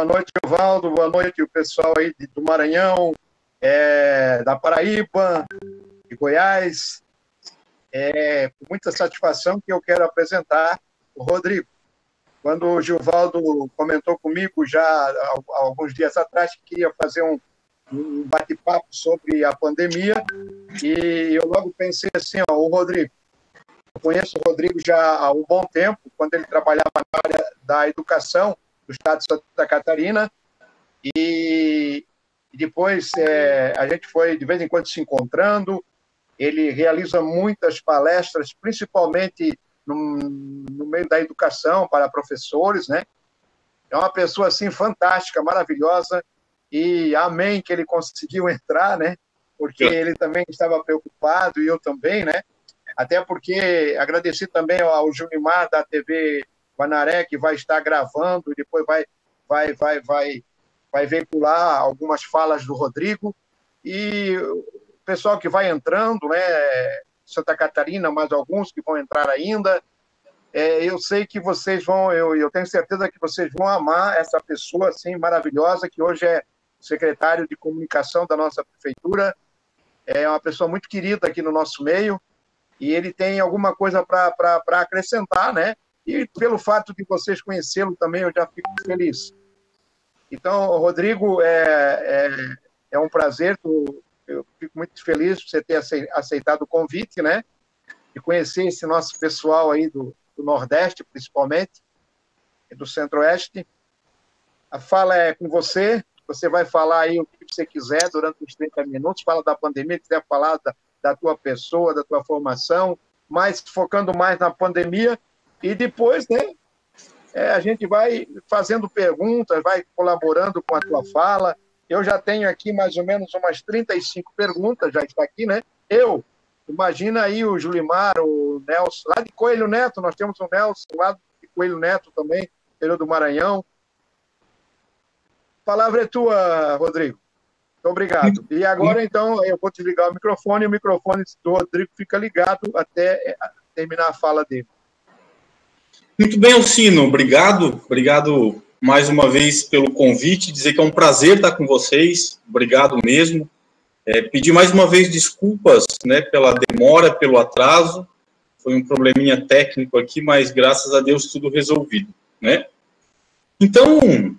Boa noite, Evaldo. Boa noite, o pessoal aí do Maranhão, é, da Paraíba, de Goiás. É com muita satisfação que eu quero apresentar o Rodrigo. Quando o Gilvaldo comentou comigo já há alguns dias atrás que queria fazer um, um bate-papo sobre a pandemia, e eu logo pensei assim, ó, o Rodrigo, eu conheço o Rodrigo já há um bom tempo, quando ele trabalhava na área da educação do estado de Santa Catarina, e depois é, a gente foi de vez em quando se encontrando, ele realiza muitas palestras, principalmente no, no meio da educação para professores, né? É uma pessoa assim fantástica, maravilhosa e amém que ele conseguiu entrar, né? Porque ele também estava preocupado e eu também, né? Até porque agradeci também ao Junimar da TV Guanaré que vai estar gravando e depois vai vai vai vai vai veicular algumas falas do Rodrigo e o pessoal que vai entrando, né? Santa Catarina, mais alguns que vão entrar ainda. É, eu sei que vocês vão, eu, eu tenho certeza que vocês vão amar essa pessoa assim maravilhosa que hoje é secretário de comunicação da nossa prefeitura. É uma pessoa muito querida aqui no nosso meio e ele tem alguma coisa para acrescentar, né? E pelo fato de vocês conhecê-lo também, eu já fico feliz. Então, Rodrigo, é, é, é um prazer, tu, eu fico muito feliz por você ter aceitado o convite, né? E conhecer esse nosso pessoal aí do, do Nordeste, principalmente, e do Centro-Oeste. A fala é com você, você vai falar aí o que você quiser durante os 30 minutos, fala da pandemia, quiser falar da, da tua pessoa, da tua formação, mas focando mais na pandemia, e depois, né, é, a gente vai fazendo perguntas, vai colaborando com a tua fala, eu já tenho aqui mais ou menos umas 35 perguntas, já está aqui, né? Eu, imagina aí o Julimar, o Nelson, lá de Coelho Neto, nós temos o Nelson lá de Coelho Neto também, Peru do Maranhão. A palavra é tua, Rodrigo. Muito obrigado. E agora, então, eu vou desligar o microfone e o microfone do Rodrigo fica ligado até eh, terminar a fala dele. Muito bem, Alcino, obrigado. Obrigado mais uma vez pelo convite, dizer que é um prazer estar com vocês, obrigado mesmo. É, pedir mais uma vez desculpas né, pela demora, pelo atraso, foi um probleminha técnico aqui, mas graças a Deus tudo resolvido. Né? Então,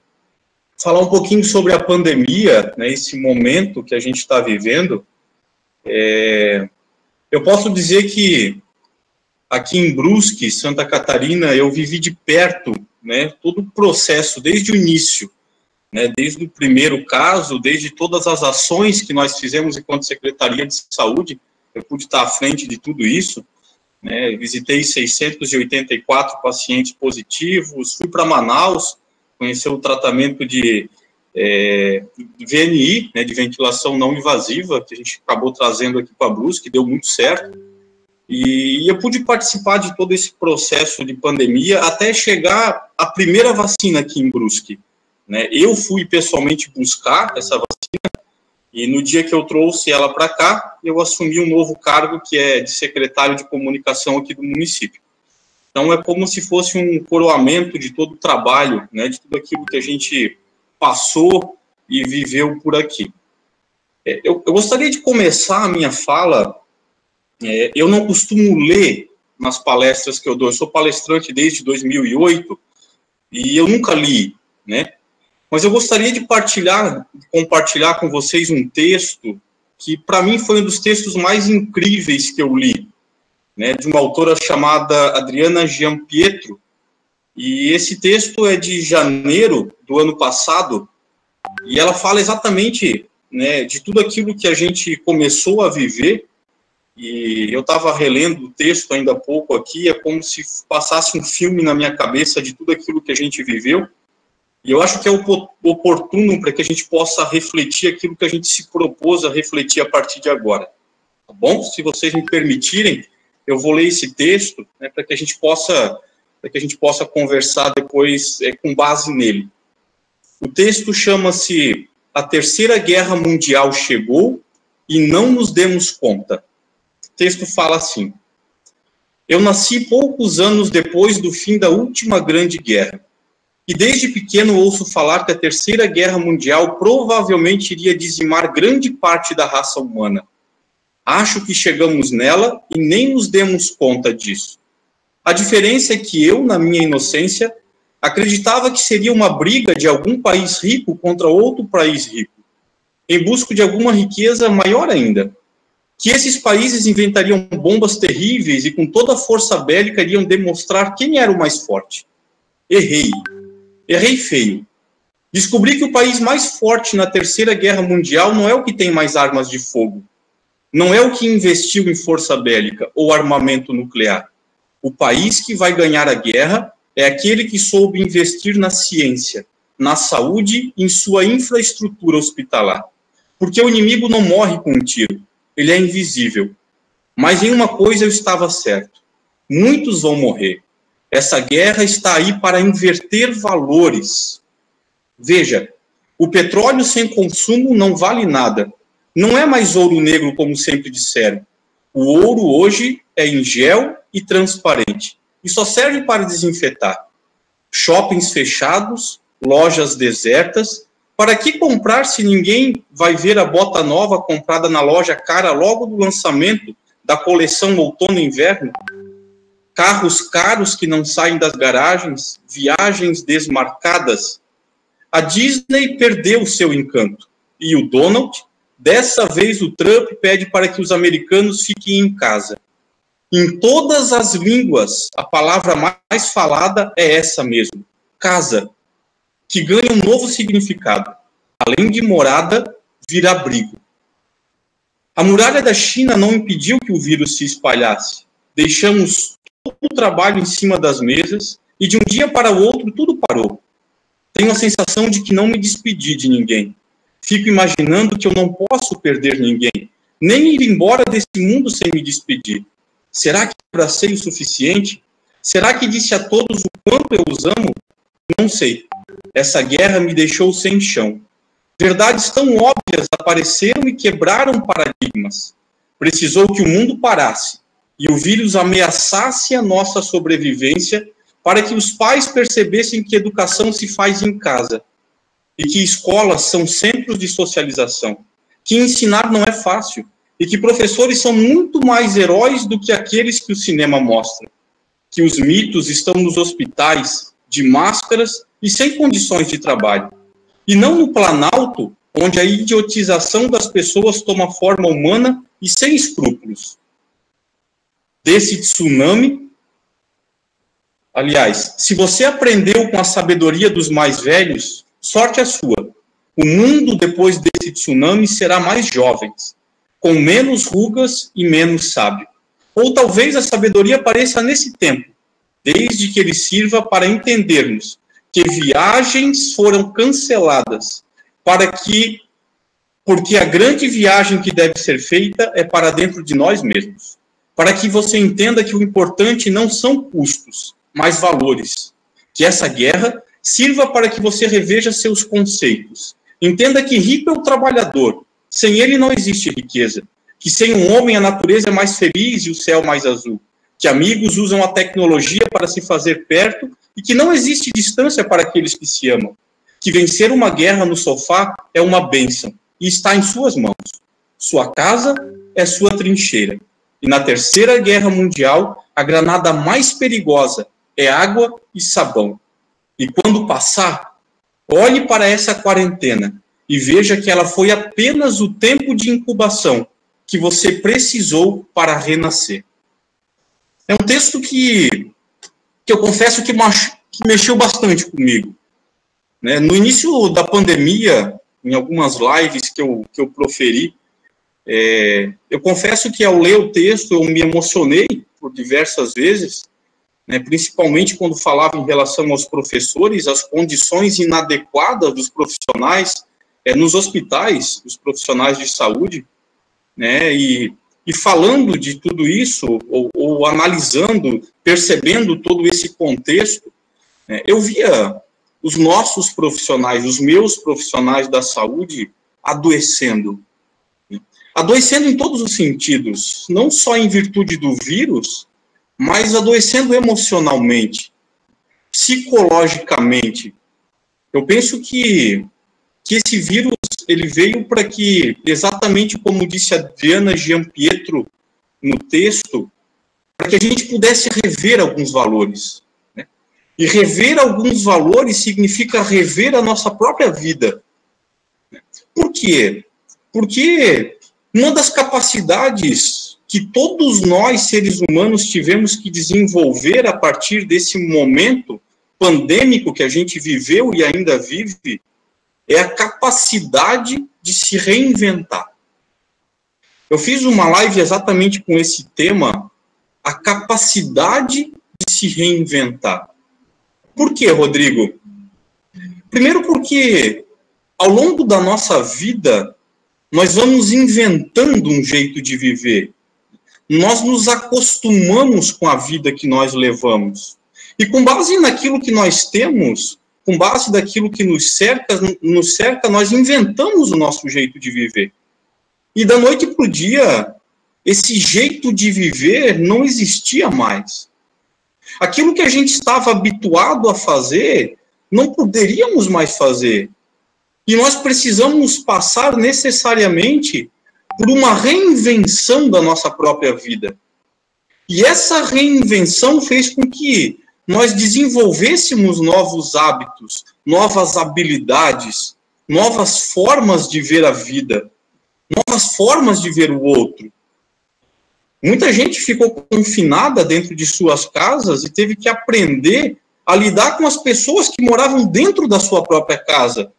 falar um pouquinho sobre a pandemia, né, esse momento que a gente está vivendo, é, eu posso dizer que aqui em Brusque, Santa Catarina, eu vivi de perto né, todo o processo, desde o início, né, desde o primeiro caso, desde todas as ações que nós fizemos enquanto Secretaria de Saúde, eu pude estar à frente de tudo isso, né, visitei 684 pacientes positivos, fui para Manaus, conhecer o tratamento de é, VNI, né, de ventilação não invasiva, que a gente acabou trazendo aqui para Brusque, deu muito certo, e eu pude participar de todo esse processo de pandemia até chegar a primeira vacina aqui em Brusque. Né? Eu fui pessoalmente buscar essa vacina e no dia que eu trouxe ela para cá, eu assumi um novo cargo que é de secretário de comunicação aqui do município. Então é como se fosse um coroamento de todo o trabalho, né, de tudo aquilo que a gente passou e viveu por aqui. É, eu, eu gostaria de começar a minha fala é, eu não costumo ler nas palestras que eu dou, eu sou palestrante desde 2008 e eu nunca li, né? Mas eu gostaria de partilhar, compartilhar com vocês um texto que para mim foi um dos textos mais incríveis que eu li, né, de uma autora chamada Adriana Giampietro. E esse texto é de janeiro do ano passado, e ela fala exatamente né, de tudo aquilo que a gente começou a viver e eu estava relendo o texto ainda há pouco aqui, é como se passasse um filme na minha cabeça de tudo aquilo que a gente viveu. E eu acho que é oportuno para que a gente possa refletir aquilo que a gente se propôs a refletir a partir de agora. Tá bom? Se vocês me permitirem, eu vou ler esse texto né, para que a gente possa para que a gente possa conversar depois é, com base nele. O texto chama-se A Terceira Guerra Mundial Chegou e Não Nos Demos Conta texto fala assim: Eu nasci poucos anos depois do fim da última grande guerra. e desde pequeno ouço falar que a Terceira Guerra Mundial provavelmente iria dizimar grande parte da raça humana. Acho que chegamos nela e nem nos demos conta disso. A diferença é que eu, na minha inocência, acreditava que seria uma briga de algum país rico contra outro país rico, em busca de alguma riqueza maior ainda. Que esses países inventariam bombas terríveis e com toda a força bélica iriam demonstrar quem era o mais forte. Errei. Errei feio. Descobri que o país mais forte na Terceira Guerra Mundial não é o que tem mais armas de fogo, não é o que investiu em força bélica ou armamento nuclear. O país que vai ganhar a guerra é aquele que soube investir na ciência, na saúde em sua infraestrutura hospitalar. Porque o inimigo não morre com um tiro, ele é invisível. Mas em uma coisa eu estava certo: muitos vão morrer. Essa guerra está aí para inverter valores. Veja, o petróleo sem consumo não vale nada. Não é mais ouro negro, como sempre disseram. O ouro hoje é em gel e transparente e só serve para desinfetar. Shoppings fechados, lojas desertas. Para que comprar se ninguém vai ver a bota nova comprada na loja cara logo do lançamento da coleção outono e inverno? Carros caros que não saem das garagens, viagens desmarcadas. A Disney perdeu seu encanto. E o Donald Dessa vez, o Trump pede para que os americanos fiquem em casa. Em todas as línguas, a palavra mais falada é essa mesmo: casa, que ganha um novo significado. Além de morada, vira abrigo. A muralha da China não impediu que o vírus se espalhasse. Deixamos todo o trabalho em cima das mesas e de um dia para o outro tudo parou. Tenho a sensação de que não me despedi de ninguém. Fico imaginando que eu não posso perder ninguém, nem ir embora desse mundo sem me despedir. Será que abracei o suficiente? Será que disse a todos o quanto eu os amo? Não sei. Essa guerra me deixou sem chão. Verdades tão óbvias apareceram e quebraram paradigmas. Precisou que o mundo parasse e o vírus ameaçasse a nossa sobrevivência para que os pais percebessem que educação se faz em casa e que escolas são centros de socialização, que ensinar não é fácil e que professores são muito mais heróis do que aqueles que o cinema mostra, que os mitos estão nos hospitais de máscaras e sem condições de trabalho, e não no Planalto, onde a idiotização das pessoas toma forma humana e sem escrúpulos. Desse tsunami, aliás, se você aprendeu com a sabedoria dos mais velhos, Sorte a sua. O mundo depois desse tsunami será mais jovem, com menos rugas e menos sábio. Ou talvez a sabedoria apareça nesse tempo, desde que ele sirva para entendermos que viagens foram canceladas, para que porque a grande viagem que deve ser feita é para dentro de nós mesmos. Para que você entenda que o importante não são custos, mas valores. Que essa guerra sirva para que você reveja seus conceitos. Entenda que rico é o trabalhador, sem ele não existe riqueza. Que sem um homem a natureza é mais feliz e o céu mais azul. Que amigos usam a tecnologia para se fazer perto e que não existe distância para aqueles que se amam. Que vencer uma guerra no sofá é uma bênção e está em suas mãos. Sua casa é sua trincheira. E na Terceira Guerra Mundial, a granada mais perigosa é água e sabão. E quando passar, olhe para essa quarentena e veja que ela foi apenas o tempo de incubação que você precisou para renascer. É um texto que, que eu confesso que, que mexeu bastante comigo. Né? No início da pandemia, em algumas lives que eu, que eu proferi, é, eu confesso que ao ler o texto eu me emocionei por diversas vezes, né, principalmente quando falava em relação aos professores, as condições inadequadas dos profissionais é, nos hospitais, os profissionais de saúde, né, e, e falando de tudo isso, ou, analisando, percebendo todo esse contexto, né, eu via os nossos profissionais, os meus profissionais da saúde, adoecendo. Né, adoecendo em todos os sentidos, não só em virtude do vírus, mas adoecendo emocionalmente, psicologicamente, Eu penso que, que esse vírus ele veio para que, exatamente como disse a Adriana Gianpietro no texto, para que a gente pudesse rever alguns valores. Né? E rever alguns valores significa rever a nossa própria vida. Por quê? Porque uma das capacidades que todos nós, seres humanos, tivemos que desenvolver a partir desse momento pandêmico que a gente viveu e ainda vive, é a capacidade de se reinventar. Eu fiz uma live exatamente com esse tema, a capacidade de se reinventar. Por quê, Rodrigo? Primeiro porque ao longo da nossa vida nós vamos inventando um jeito de viver. Nós nos acostumamos com a vida que nós levamos. E com base naquilo que nós temos, com base daquilo que nos cerca, nos cerca, nós inventamos o nosso jeito de viver. E da noite para o dia, esse jeito de viver não existia mais. Aquilo que a gente estava habituado a fazer, não poderíamos mais fazer. E nós precisamos passar necessariamente por uma reinvenção da nossa própria vida. E essa reinvenção fez com que nós desenvolvêssemos novos hábitos, novas habilidades, novas formas de ver a vida, novas formas de ver o outro. Muita gente ficou confinada dentro de suas casas e teve que aprender a lidar com as pessoas que moravam dentro da sua própria casa.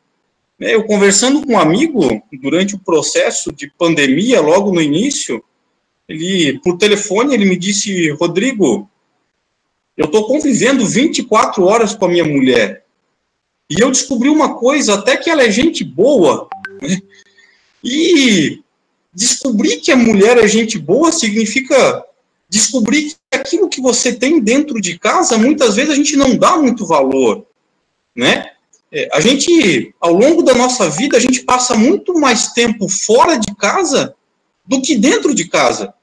É, eu conversando com um amigo durante o processo de pandemia, logo no início, ele, por telefone, ele me disse, Rodrigo, eu estou convivendo 24 horas com a minha mulher. E eu descobri uma coisa, até que ela é gente boa. E descobrir que a mulher é gente boa significa descobrir que aquilo que você tem dentro de casa, muitas vezes a gente não dá muito valor, né? É, a gente, ao longo da nossa vida, a gente passa muito mais tempo fora de casa do que dentro de casa.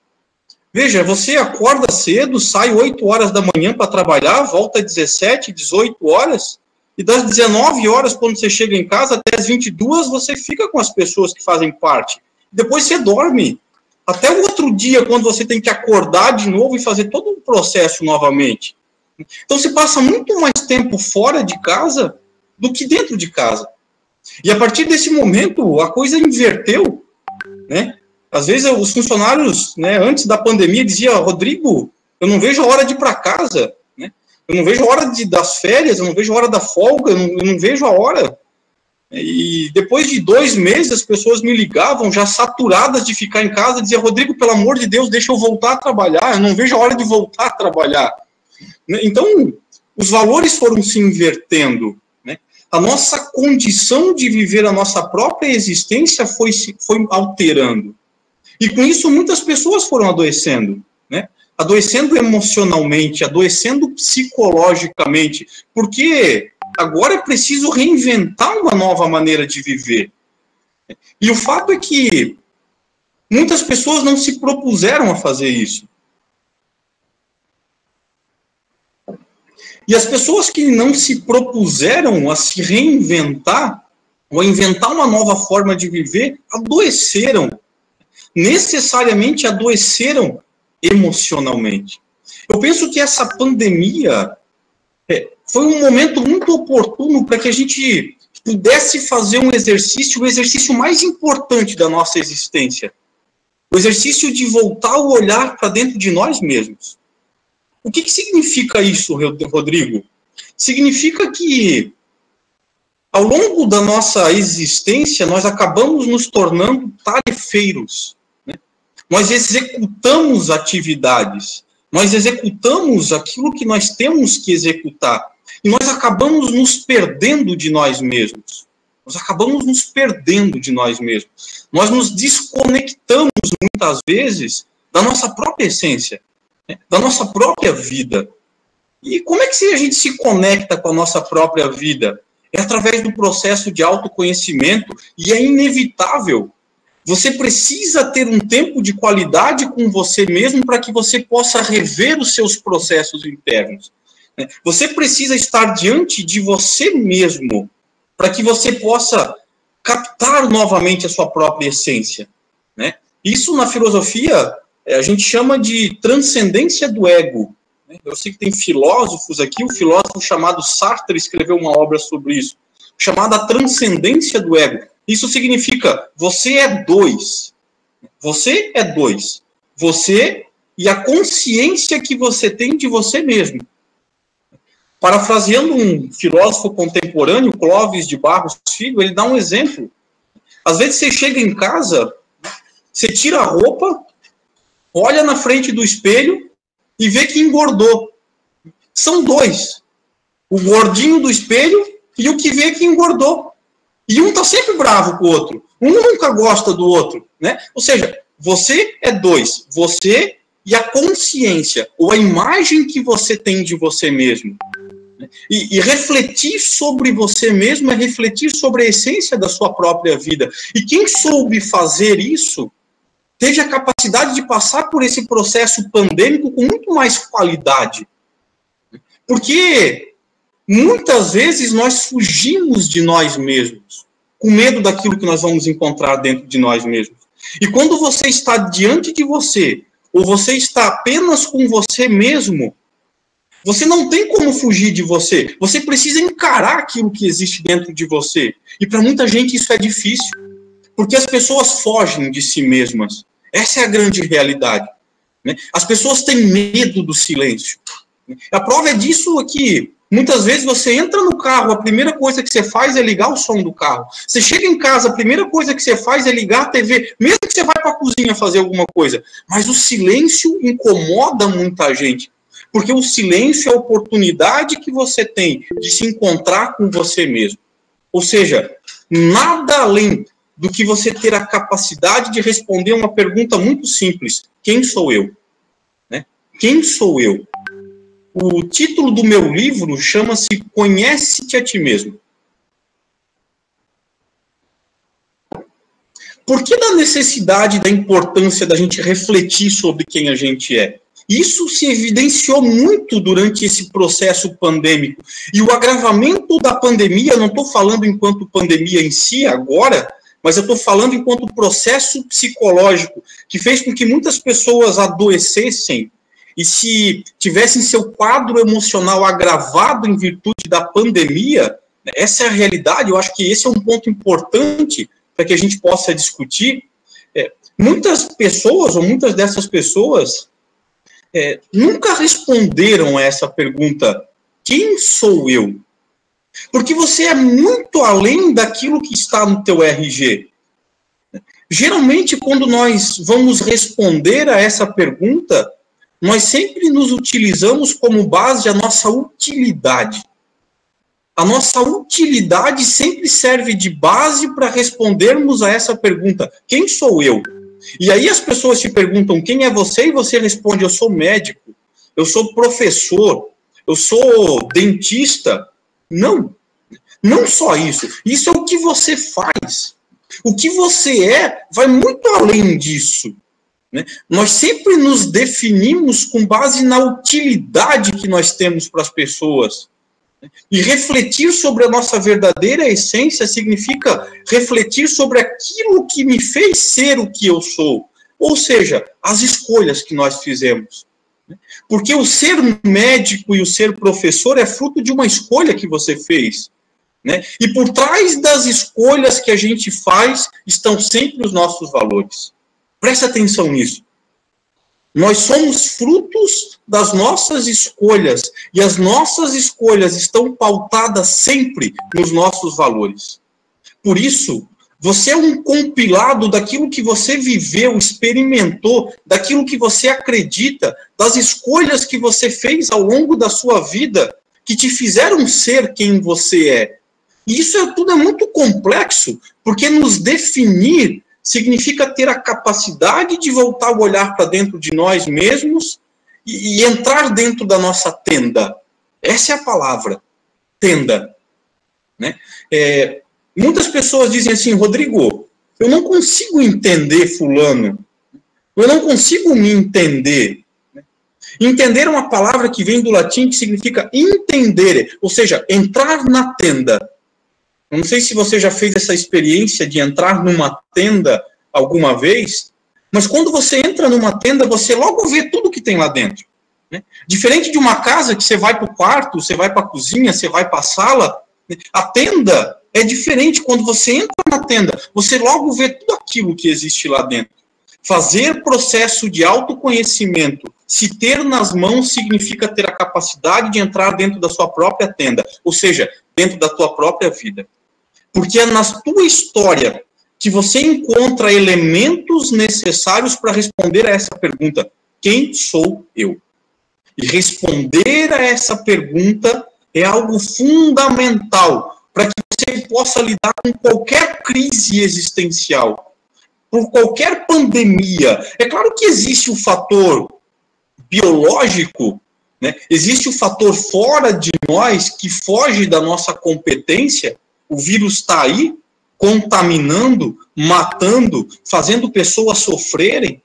Veja, você acorda cedo, sai 8 horas da manhã para trabalhar, volta às 17, 18 horas, e das 19 horas, quando você chega em casa, até as 22, você fica com as pessoas que fazem parte. Depois você dorme. Até o outro dia, quando você tem que acordar de novo e fazer todo o processo novamente. Então, você passa muito mais tempo fora de casa do que dentro de casa. E a partir desse momento, a coisa inverteu, né? Às vezes, os funcionários, né, antes da pandemia, diziam, Rodrigo, eu não vejo a hora de ir para casa. Eu não vejo a hora de, das férias, eu não vejo a hora da folga, eu não, eu não vejo a hora. E depois de dois meses, as pessoas me ligavam, já saturadas de ficar em casa, diziam, Rodrigo, pelo amor de Deus, deixa eu voltar a trabalhar, eu não vejo a hora de voltar a trabalhar. Né? Então, os valores foram se invertendo. Né? A nossa condição de viver a nossa própria existência foi, foi alterando. E com isso, muitas pessoas foram adoecendo adoecendo emocionalmente, adoecendo psicologicamente, porque agora é preciso reinventar uma nova maneira de viver. E o fato é que muitas pessoas não se propuseram a fazer isso. E as pessoas que não se propuseram a se reinventar, ou a inventar uma nova forma de viver, adoeceram. Necessariamente adoeceram emocionalmente. Eu penso que essa pandemia é, foi um momento muito oportuno para que a gente pudesse fazer um exercício, o exercício mais importante da nossa existência. O exercício de voltar o olhar para dentro de nós mesmos. O que, que significa isso, Rodrigo? Significa que, ao longo da nossa existência, nós acabamos nos tornando tarefeiros nós executamos atividades, nós executamos aquilo que nós temos que executar. E nós acabamos nos perdendo de nós mesmos. Nós acabamos nos perdendo de nós mesmos. Nós nos desconectamos muitas vezes da nossa própria essência, né? da nossa própria vida. E como é que a gente se conecta com a nossa própria vida? É através do processo de autoconhecimento e é inevitável você precisa ter um tempo de qualidade com você mesmo para que você possa rever os seus processos internos. Você precisa estar diante de você mesmo para que você possa captar novamente a sua própria essência. Né? Isso na filosofia é, a gente chama de transcendência do ego. Né? Eu sei que tem filósofos aqui, o filósofo chamado Sartre escreveu uma obra sobre isso, chamada Transcendência do Ego. Isso significa você é dois. Você é dois. Você e a consciência que você tem de você mesmo. Parafraseando um filósofo contemporâneo, Clóvis de Barros Filho, ele dá um exemplo. Às vezes você chega em casa, você tira a roupa, olha na frente do espelho e vê que engordou. São dois. O gordinho do espelho e o que vê que engordou. E um tá sempre bravo com o outro. Um nunca gosta do outro, né? Ou seja, você é dois. Você e a consciência, ou a imagem que você tem de você mesmo. E, e, refletir sobre você mesmo é refletir sobre a essência da sua própria vida. E quem soube fazer isso, teve a capacidade de passar por esse processo pandêmico com muito mais qualidade. Porque muitas vezes nós fugimos de nós mesmos, com medo daquilo que nós vamos encontrar dentro de nós mesmos. E quando você está diante de você, ou você está apenas com você mesmo, você não tem como fugir de você. Você precisa encarar aquilo que existe dentro de você. E para muita gente isso é difícil, porque as pessoas fogem de si mesmas. Essa é a grande realidade. Né? As pessoas têm medo do silêncio. A prova é disso aqui. Muitas vezes você entra no carro, a primeira coisa que você faz é ligar o som do carro. Você chega em casa, a primeira coisa que você faz é ligar a TV, mesmo que você vai para a cozinha fazer alguma coisa. Mas o silêncio incomoda muita gente. Porque o silêncio é a oportunidade que você tem de se encontrar com você mesmo. Ou seja, nada além do que você ter a capacidade de responder uma pergunta muito simples: quem sou eu? Né? Quem sou eu? O título do meu livro chama-se Conhece-te a ti mesmo. Por que da necessidade, da importância da gente refletir sobre quem a gente é? Isso se evidenciou muito durante esse processo pandêmico. E o agravamento da pandemia, não estou falando enquanto pandemia em si agora, mas eu estou falando enquanto processo psicológico que fez com que muitas pessoas adoecessem e se tivessem seu quadro emocional agravado em virtude da pandemia, né, essa é a realidade. Eu acho que esse é um ponto importante para que a gente possa discutir. É, muitas pessoas, ou muitas dessas pessoas, é, nunca responderam a essa pergunta: quem sou eu? Porque você é muito além daquilo que está no teu RG. Geralmente, quando nós vamos responder a essa pergunta, nós sempre nos utilizamos como base a nossa utilidade. A nossa utilidade sempre serve de base para respondermos a essa pergunta: quem sou eu? E aí as pessoas te perguntam quem é você e você responde: eu sou médico, eu sou professor, eu sou dentista. Não, não só isso. Isso é o que você faz. O que você é vai muito além disso. Né? Nós sempre nos definimos com base na utilidade que nós temos para as pessoas. E refletir sobre a nossa verdadeira essência significa refletir sobre aquilo que me fez ser o que eu sou, ou seja, as escolhas que nós fizemos. Porque o ser médico e o ser professor é fruto de uma escolha que você fez. Né? E por trás das escolhas que a gente faz estão sempre os nossos valores. Preste atenção nisso. Nós somos frutos das nossas escolhas e as nossas escolhas estão pautadas sempre nos nossos valores. Por isso, você é um compilado daquilo que você viveu, experimentou, daquilo que você acredita, das escolhas que você fez ao longo da sua vida que te fizeram ser quem você é. E isso é, tudo é muito complexo, porque nos definir significa ter a capacidade de voltar o olhar para dentro de nós mesmos e, e, entrar dentro da nossa tenda. Essa é a palavra, tenda. Né? É, muitas pessoas dizem assim, Rodrigo, eu não consigo entender fulano, eu não consigo me entender. Entender é uma palavra que vem do latim que significa entender, ou seja, entrar na tenda. Não sei se você já fez essa experiência de entrar numa tenda alguma vez, mas quando você entra numa tenda, você logo vê tudo que tem lá dentro. Né? Diferente de uma casa que você vai para o quarto, você vai para a cozinha, você vai para a sala, né? a tenda é diferente. Quando você entra na tenda, você logo vê tudo aquilo que existe lá dentro. Fazer processo de autoconhecimento, se ter nas mãos, significa ter a capacidade de entrar dentro da sua própria tenda, ou seja, dentro da tua própria vida. Porque é na tua história que você encontra elementos necessários para responder a essa pergunta: quem sou eu? E responder a essa pergunta é algo fundamental para que você possa lidar com qualquer crise existencial, por qualquer pandemia. É claro que existe o fator biológico, né? existe o fator fora de nós que foge da nossa competência. O vírus está aí, contaminando, matando, fazendo pessoas sofrerem.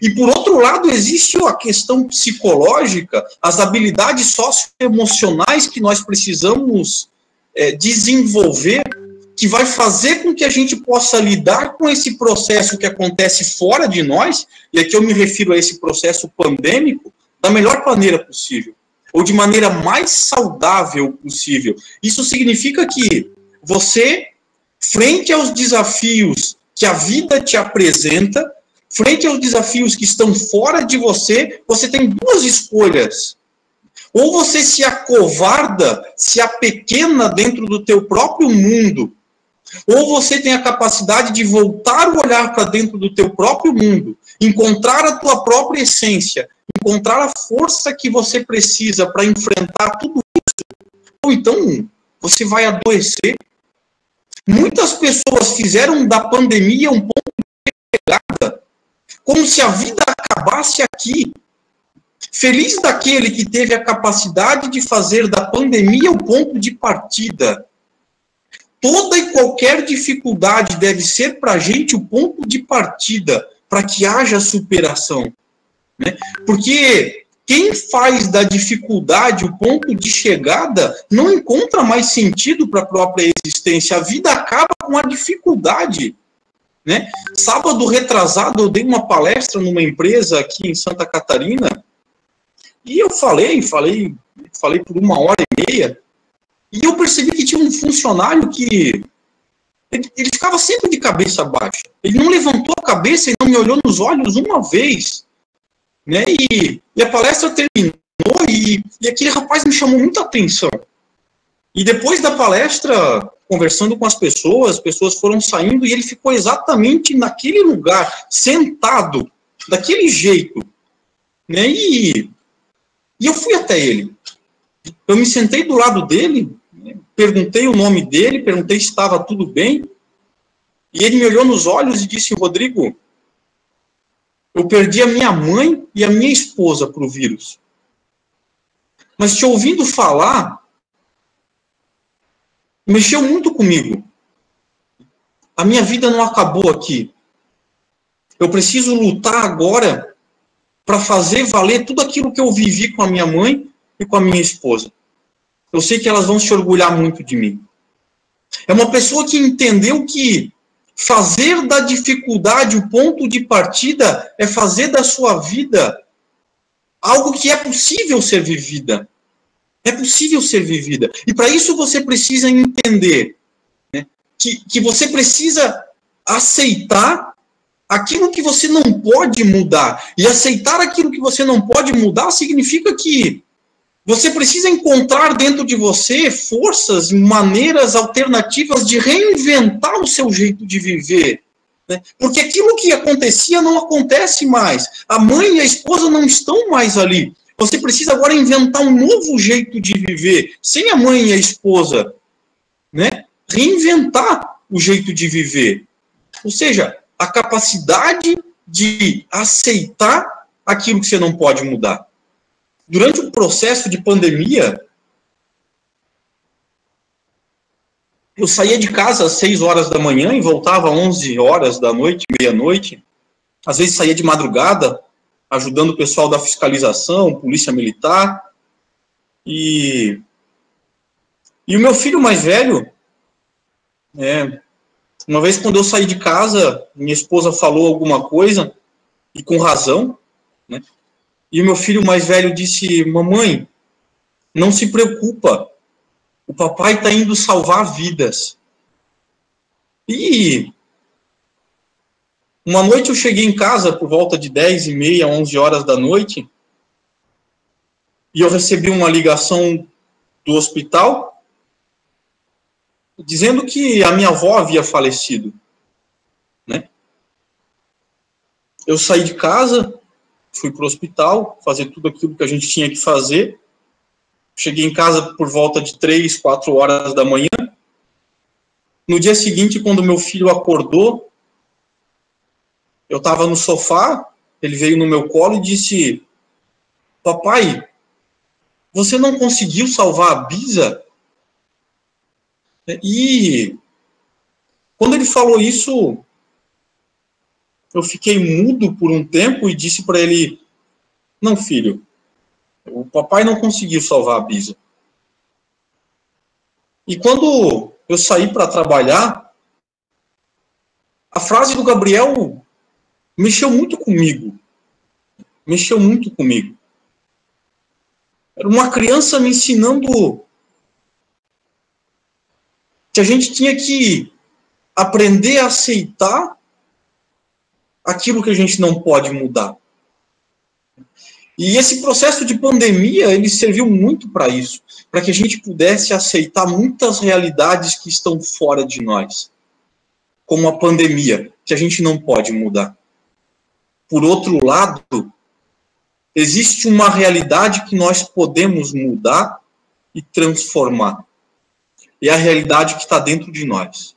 E por outro lado, existe a questão psicológica, as habilidades socioemocionais que nós precisamos é, desenvolver, que vai fazer com que a gente possa lidar com esse processo que acontece fora de nós, e aqui eu me refiro a esse processo pandêmico, da melhor maneira possível, ou de maneira mais saudável possível. Isso significa que você, frente aos desafios que a vida te apresenta, frente aos desafios que estão fora de você, você tem duas escolhas. Ou você se acovarda, se apequena dentro do teu próprio mundo, ou você tem a capacidade de voltar o olhar para dentro do teu próprio mundo, encontrar a tua própria essência, encontrar a força que você precisa para enfrentar tudo isso, ou então você vai adoecer. Muitas pessoas fizeram da pandemia um ponto de pegada como se a vida acabasse aqui. Feliz daquele que teve a capacidade de fazer da pandemia o ponto de partida. Toda e qualquer dificuldade deve ser para a gente o ponto de partida, para que haja superação. Né? Porque quem faz da dificuldade o ponto de chegada não encontra mais sentido para a própria existência. A vida acaba com a dificuldade. Né? Sábado retrasado, eu dei uma palestra numa empresa aqui em Santa Catarina e eu falei, falei, falei por uma hora e meia e eu percebi que tinha um funcionário que ele, ficava sempre de cabeça baixa. Ele não levantou a cabeça e não me olhou nos olhos uma vez. Né? E, e a palestra terminou e, e aquele rapaz me chamou muita atenção. E depois da palestra, conversando com as pessoas, as pessoas foram saindo e ele ficou exatamente naquele lugar, sentado, daquele jeito. Né? E, e eu fui até ele. Eu me sentei do lado dele, perguntei o nome dele, perguntei se estava tudo bem. E ele me olhou nos olhos e disse: Rodrigo, eu perdi a minha mãe e a minha esposa para o vírus. Mas te ouvindo falar, mexeu muito comigo. A minha vida não acabou aqui. Eu preciso lutar agora para fazer valer tudo aquilo que eu vivi com a minha mãe e com a minha esposa. Eu sei que elas vão se orgulhar muito de mim. É uma pessoa que entendeu que fazer da dificuldade o ponto de partida é fazer da sua vida algo que é possível ser vivida. É possível ser vivida. E para isso você precisa entender né, que, que você precisa aceitar aquilo que você não pode mudar. E aceitar aquilo que você não pode mudar significa que você precisa encontrar dentro de você forças, maneiras alternativas de reinventar o seu jeito de viver. Né? Porque aquilo que acontecia não acontece mais. A mãe e a esposa não estão mais ali. Você precisa agora inventar um novo jeito de viver, sem a mãe e a esposa, né? Reinventar o jeito de viver. Ou seja, a capacidade de aceitar aquilo que você não pode mudar. Durante o processo de pandemia, eu saía de casa às 6 horas da manhã e voltava às 11 horas da noite, meia-noite. Às vezes saía de madrugada, ajudando o pessoal da fiscalização, polícia militar. E, e o meu filho mais velho, É, uma vez, quando eu saí de casa, minha esposa falou alguma coisa, e com razão, né? E o meu filho mais velho disse: Mamãe, não se preocupa, o papai está indo salvar vidas. E uma noite eu cheguei em casa por volta de 10 e meia, 11 horas da noite, e eu recebi uma ligação do hospital dizendo que a minha avó havia falecido, né? Eu saí de casa, fui para o hospital, fazer tudo aquilo que a gente tinha que fazer. Cheguei em casa por volta de três, quatro horas da manhã. No dia seguinte, quando meu filho acordou, eu estava no sofá, ele veio no meu colo e disse: Papai, você não conseguiu salvar a Bisa? E quando ele falou isso, eu fiquei mudo por um tempo e disse para ele: Não, filho, o papai não conseguiu salvar a Bisa. E quando eu saí para trabalhar, a frase do Gabriel mexeu muito comigo. Mexeu muito comigo. Era uma criança me ensinando que a gente tinha que aprender a aceitar aquilo que a gente não pode mudar. E esse processo de pandemia, ele serviu muito para isso, para que a gente pudesse aceitar muitas realidades que estão fora de nós, como a pandemia, que a gente não pode mudar. Por outro lado, existe uma realidade que nós podemos mudar e transformar. É a realidade que está dentro de nós.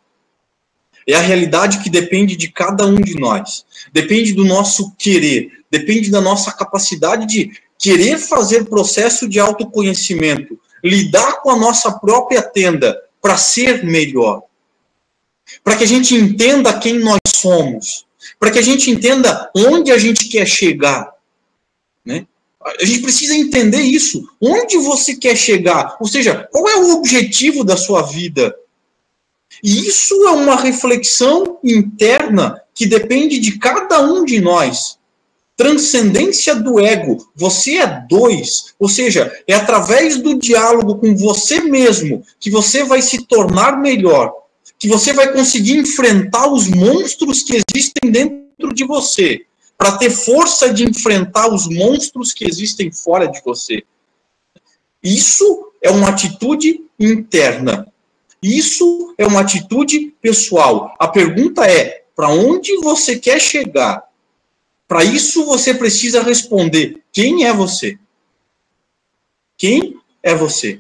É a realidade que depende de cada um de nós. Depende do nosso querer, depende da nossa capacidade de querer fazer processo de autoconhecimento, lidar com a nossa própria tenda para ser melhor. Para que a gente entenda quem nós somos, para que a gente entenda onde a gente quer chegar. Né? A gente precisa entender isso. Onde você quer chegar? Ou seja, qual é o objetivo da sua vida? E isso é uma reflexão interna que depende de cada um de nós. Transcendência do ego. Você é dois. Ou seja, é através do diálogo com você mesmo que você vai se tornar melhor. Que você vai conseguir enfrentar os monstros que existem dentro de você. Para ter força de enfrentar os monstros que existem fora de você. Isso é uma atitude interna. Isso é uma atitude pessoal. A pergunta é: para onde você quer chegar? Para isso você precisa responder: quem é você? Quem é você?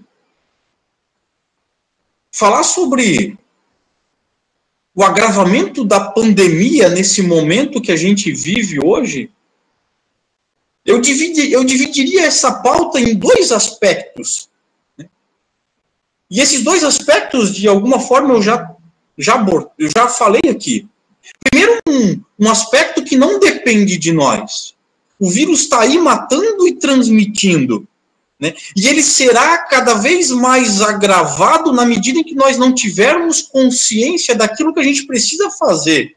Falar sobre o agravamento da pandemia nesse momento que a gente vive hoje, eu, dividi, eu dividiria essa pauta em dois aspectos. E esses dois aspectos, de alguma forma, eu já, já, eu já falei aqui. Primeiro, um, um aspecto que não depende de nós. O vírus está aí matando e transmitindo. Né? E ele será cada vez mais agravado na medida em que nós não tivermos consciência daquilo que a gente precisa fazer.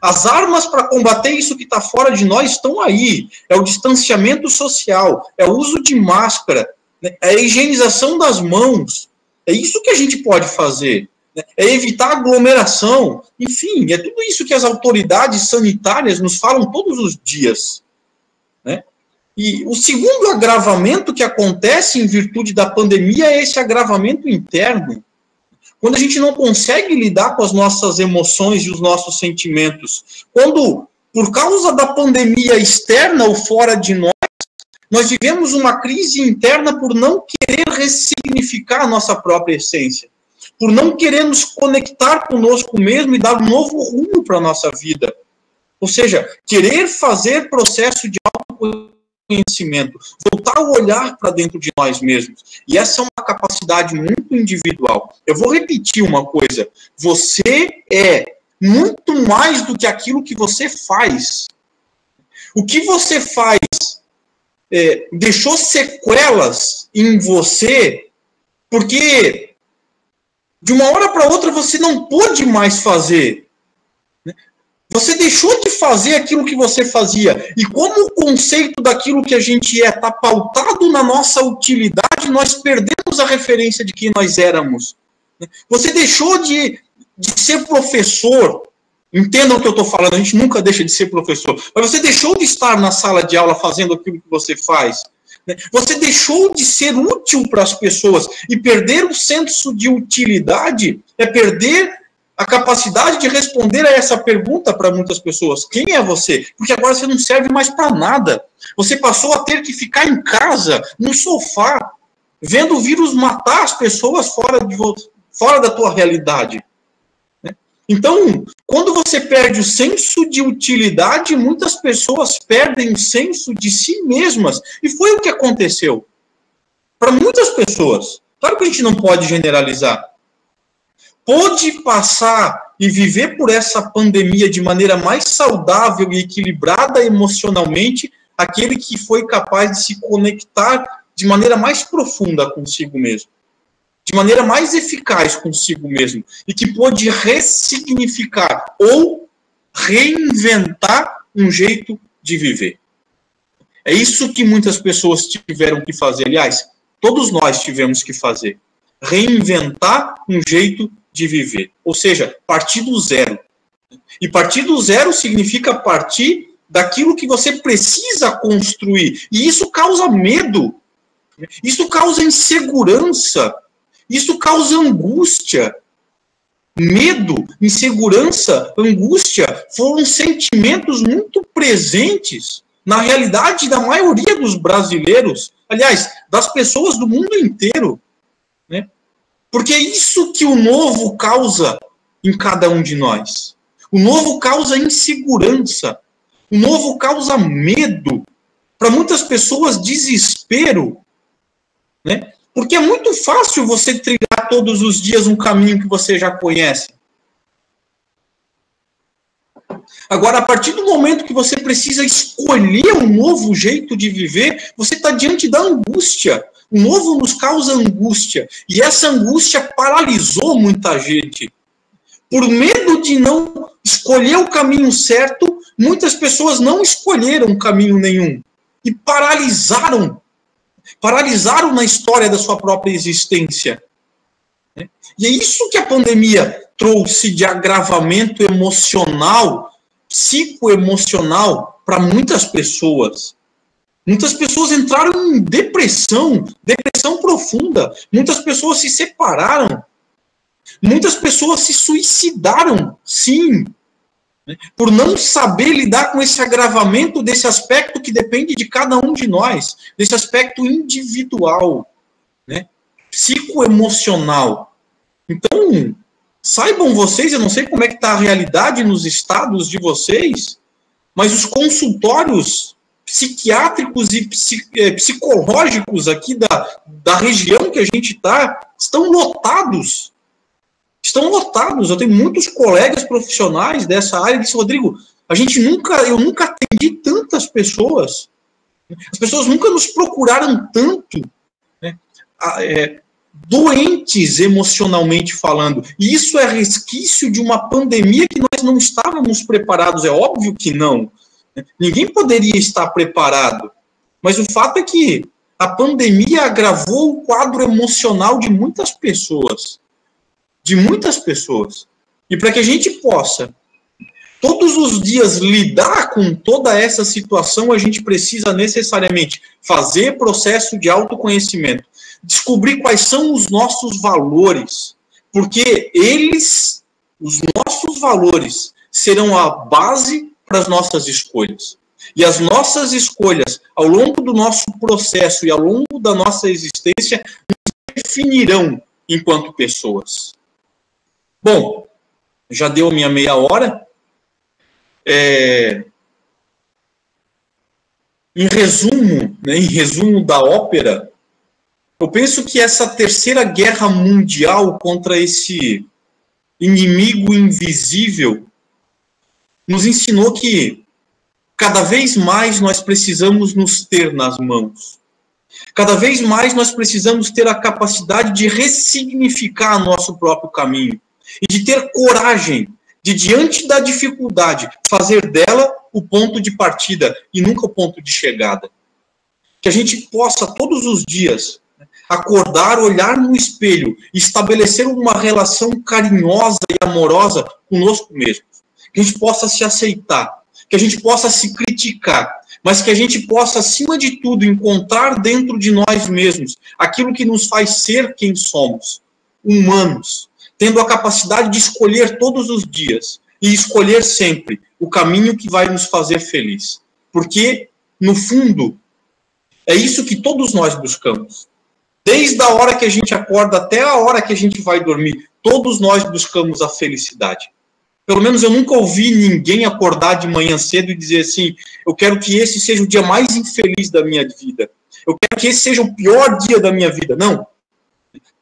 As armas para combater isso que está fora de nós estão aí. É o distanciamento social, é o uso de máscara, né? é a higienização das mãos, é isso que a gente pode fazer. Né? É evitar aglomeração. Enfim, é tudo isso que as autoridades sanitárias nos falam todos os dias. Né? E o segundo agravamento que acontece em virtude da pandemia é esse agravamento interno. Quando a gente não consegue lidar com as nossas emoções e os nossos sentimentos. Quando, por causa da pandemia externa ou fora de nós, nós vivemos uma crise interna por não querer ressignificar a nossa própria essência, por não querer nos conectar conosco mesmo e dar um novo rumo para a nossa vida. Ou seja, querer fazer processo de autoconhecimento, voltar o olhar para dentro de nós mesmos. E essa é uma capacidade muito individual. Eu vou repetir uma coisa: você é muito mais do que aquilo que você faz. O que você faz é, deixou sequelas em você, porque De uma hora para outra você não pôde mais fazer. Né? Você deixou de fazer aquilo que você fazia. E como o conceito daquilo que a gente é está pautado na nossa utilidade, nós perdemos a referência de quem nós éramos. Né? Você deixou de, de ser professor. Entendam o que eu estou falando, a gente nunca deixa de ser professor. Mas você deixou de estar na sala de aula fazendo aquilo que você faz. Né? Você deixou de ser útil para as pessoas e perder o senso de utilidade é perder a capacidade de responder a essa pergunta para muitas pessoas: quem é você? Porque agora você não serve mais para nada. Você passou a ter que ficar em casa, no sofá, vendo o vírus matar as pessoas fora, de, fora da tua realidade. Então, quando você perde o senso de utilidade, muitas pessoas perdem o senso de si mesmas. E foi o que aconteceu. Para muitas pessoas. Claro que a gente não pode generalizar. Pôde passar e viver por essa pandemia de maneira mais saudável e equilibrada emocionalmente aquele que foi capaz de se conectar de maneira mais profunda consigo mesmo de maneira mais eficaz consigo mesmo e que pôde ressignificar ou reinventar um jeito de viver. É isso que muitas pessoas tiveram que fazer. Aliás, todos nós tivemos que fazer. Reinventar um jeito de viver. Ou seja, partir do zero. E partir do zero significa partir daquilo que você precisa construir. E isso causa medo. Isso causa insegurança. Isso causa angústia. Medo, insegurança, angústia foram sentimentos muito presentes na realidade da maioria dos brasileiros, aliás, das pessoas do mundo inteiro. Né? Porque é isso que o novo causa em cada um de nós. O novo causa insegurança. O novo causa medo. Para muitas pessoas, desespero. Né? Porque é muito fácil você trilhar todos os dias um caminho que você já conhece. Agora, a partir do momento que você precisa escolher um novo jeito de viver, você está diante da angústia. O novo nos causa angústia. E essa angústia paralisou muita gente. Por medo de não escolher o caminho certo, muitas pessoas não escolheram caminho nenhum. E paralisaram paralisaram na história da sua própria existência. E é isso que a pandemia trouxe de agravamento emocional, psicoemocional para muitas pessoas. Muitas pessoas entraram em depressão, depressão profunda. Muitas pessoas se separaram. Muitas pessoas se suicidaram, sim, né? por não saber lidar com esse agravamento desse aspecto que depende de cada um de nós, desse aspecto individual, né? psicoemocional. Então, saibam vocês, eu não sei como é que está a realidade nos estados de vocês, mas os consultórios psiquiátricos e eh, psicológicos aqui da, da região que a gente está estão lotados estão lotados. Eu tenho muitos colegas profissionais dessa área que dizem, Rodrigo, a gente nunca, eu nunca atendi tantas pessoas. As pessoas nunca nos procuraram tanto, né? é, doentes emocionalmente falando. E isso é resquício de uma pandemia que nós não estávamos preparados. É óbvio que não. Né? Ninguém poderia estar preparado. Mas o fato é que a pandemia agravou o quadro emocional de muitas pessoas de muitas pessoas. E para que a gente possa todos os dias lidar com toda essa situação, a gente precisa necessariamente fazer processo de autoconhecimento, descobrir quais são os nossos valores, porque eles, os nossos valores, serão a base para as nossas escolhas. E as nossas escolhas, ao longo do nosso processo e ao longo da nossa existência, nos definirão enquanto pessoas. Bom, já deu minha meia hora. É... Em resumo, né, em resumo da ópera, eu penso que essa terceira guerra mundial contra esse inimigo invisível nos ensinou que cada vez mais nós precisamos nos ter nas mãos. Cada vez mais nós precisamos ter a capacidade de ressignificar nosso próprio caminho e de ter coragem de, diante da dificuldade, fazer dela o ponto de partida e nunca o ponto de chegada. Que a gente possa, todos os dias, acordar, olhar no espelho estabelecer uma relação carinhosa e amorosa conosco mesmo. Que a gente possa se aceitar, que a gente possa se criticar, mas que a gente possa, acima de tudo, encontrar dentro de nós mesmos aquilo que nos faz ser quem somos, humanos, tendo a capacidade de escolher todos os dias e escolher sempre o caminho que vai nos fazer feliz. Porque, no fundo, é isso que todos nós buscamos. Desde a hora que a gente acorda até a hora que a gente vai dormir, todos nós buscamos a felicidade. Pelo menos eu nunca ouvi ninguém acordar de manhã cedo e dizer assim: eu quero que esse seja o dia mais infeliz da minha vida. Eu quero que esse seja o pior dia da minha vida. Não.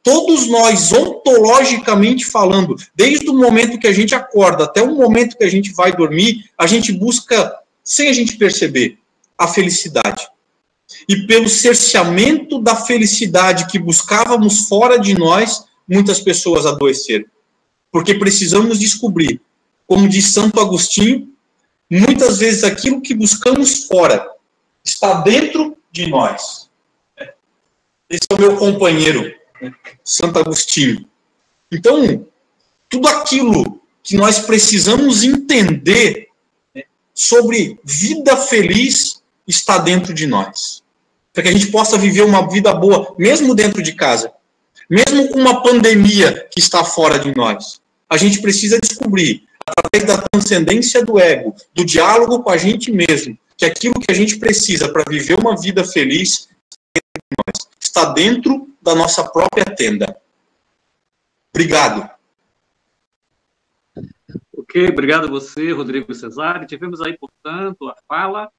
Todos nós, ontologicamente falando, desde o momento que a gente acorda até o momento que a gente vai dormir, a gente busca, sem a gente perceber, a felicidade. E pelo cerceamento da felicidade que buscávamos fora de nós, muitas pessoas adoeceram. Porque precisamos descobrir como diz Santo Agostinho, muitas vezes aquilo que buscamos fora está dentro de nós. Esse é o meu companheiro? Santo Agostinho. Então, tudo aquilo que nós precisamos entender né, sobre vida feliz está dentro de nós. Para que a gente possa viver uma vida boa, mesmo dentro de casa, mesmo com uma pandemia que está fora de nós. A gente precisa descobrir através da transcendência do ego, do diálogo com a gente mesmo, que aquilo que a gente precisa para viver uma vida feliz está dentro da nossa própria tenda. Obrigado. Ok, obrigado a você, Rodrigo Cesário. Tivemos aí, portanto, a fala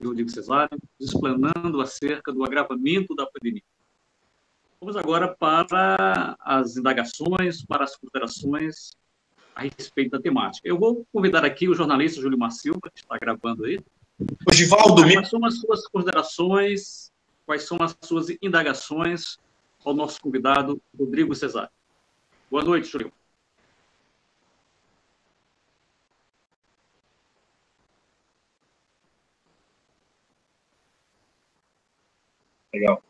do Rodrigo Cesário, explanando acerca do agravamento da pandemia. Vamos agora para as indagações, para as considerações a respeito da temática. Eu vou convidar aqui o jornalista Júlio Silva, que está gravando aí. O Givaldo, quais são as suas considerações, quais são as suas indagações ao nosso convidado, Rodrigo Cesário. Boa noite, Júlio. Legal.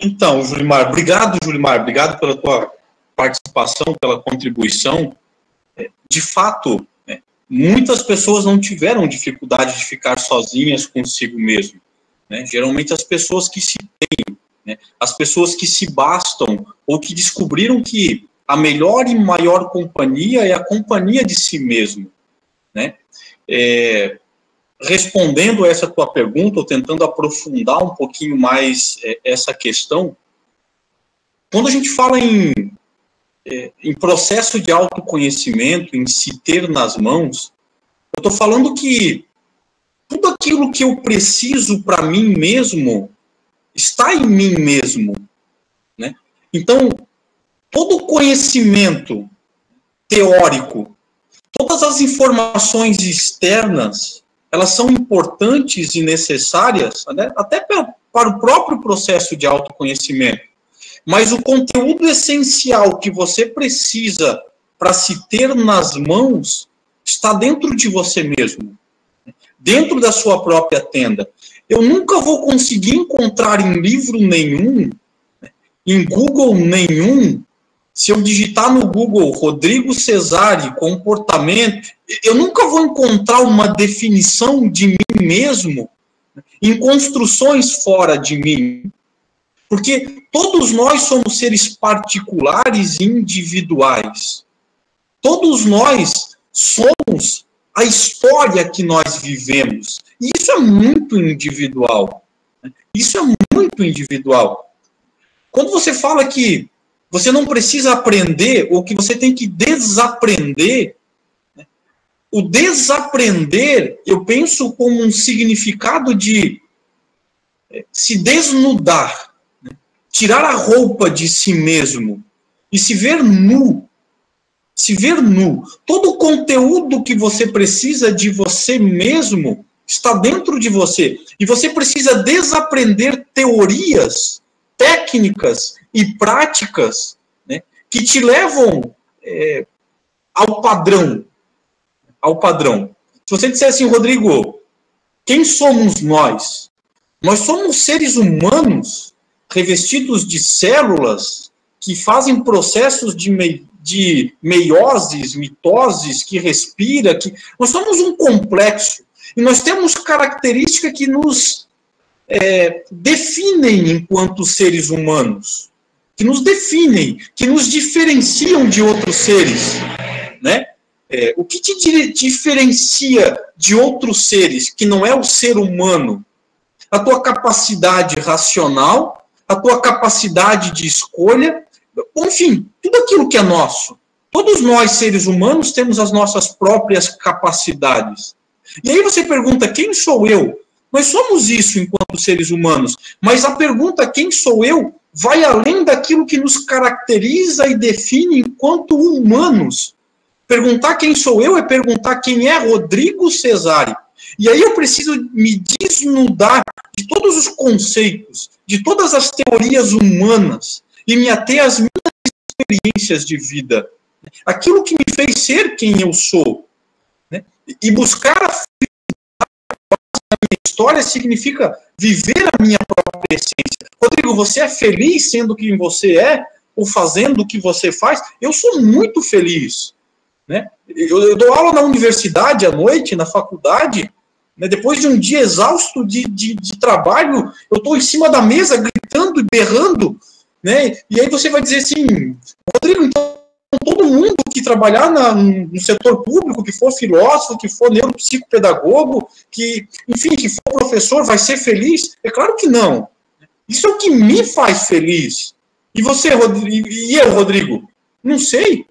Então, Julimar, obrigado, Julimar, obrigado pela tua participação, pela contribuição. De fato, muitas pessoas não tiveram dificuldade de ficar sozinhas consigo mesmo. Né? Geralmente as pessoas que se têm, né? as pessoas que se bastam ou que descobriram que a melhor e maior companhia é a companhia de si mesmo. Né? É, respondendo essa tua pergunta, ou tentando aprofundar um pouquinho mais é, essa questão, quando a gente fala em, é, em processo de autoconhecimento, em se ter nas mãos, eu estou falando que tudo aquilo que eu preciso para mim mesmo está em mim mesmo. Né? Então, todo conhecimento teórico, todas as informações externas, elas são importantes e necessárias né, até para, o próprio processo de autoconhecimento. Mas o conteúdo essencial que você precisa para se ter nas mãos está dentro de você mesmo, dentro da sua própria tenda. Eu nunca vou conseguir encontrar em livro nenhum, em Google nenhum, se eu digitar no Google Rodrigo Cesari, comportamento, eu nunca vou encontrar uma definição de mim mesmo em construções fora de mim. Porque todos nós somos seres particulares e individuais. Todos nós somos a história que nós vivemos. E isso é muito individual. Isso é muito individual. Quando você fala que você não precisa aprender ou que você tem que desaprender. Né? O desaprender, eu penso como um significado de é, se desnudar? Tirar a roupa de si mesmo e se ver nu. Se ver nu. Todo o conteúdo que você precisa de você mesmo está dentro de você. E você precisa desaprender teorias, técnicas e práticas né, que te levam é, ao padrão. Ao padrão. Se você disser assim, Rodrigo, quem somos nós? Nós somos seres humanos revestidos de células que fazem processos de, me, de meioses, mitoses, que respira, que nós somos um complexo e nós temos características que nos é, definem enquanto seres humanos que nos definem, que nos diferenciam de outros seres, né? É, o que te diferencia de outros seres, que não é o ser humano? A tua capacidade racional, a tua capacidade de escolha, enfim, tudo aquilo que é nosso. Todos nós, seres humanos, temos as nossas próprias capacidades. E aí você pergunta: quem sou eu? Nós somos isso enquanto seres humanos, mas a pergunta: quem sou eu? vai além daquilo que nos caracteriza e define enquanto humanos. Perguntar quem sou eu é perguntar quem é Rodrigo Cesare. E aí eu preciso me desnudar de todos os conceitos, de todas as teorias humanas e me ater às minhas experiências de vida. Aquilo que me fez ser quem eu sou. Né? E buscar a minha história significa viver a minha própria essência. Rodrigo, você é feliz sendo quem você é ou fazendo o que você faz? Eu sou muito feliz. Né? Eu, eu dou aula na universidade à noite, na faculdade. Né? Depois de um dia exausto de, de, de trabalho, eu estou em cima da mesa gritando e berrando. Né? E aí você vai dizer assim, Rodrigo, então todo mundo que trabalhar na, no setor público, que for filósofo, que for neuropsicopedagogo, que, enfim, que for professor, vai ser feliz? É claro que não. Isso é o que me faz feliz. E você, e eu, Rodrigo? Não sei.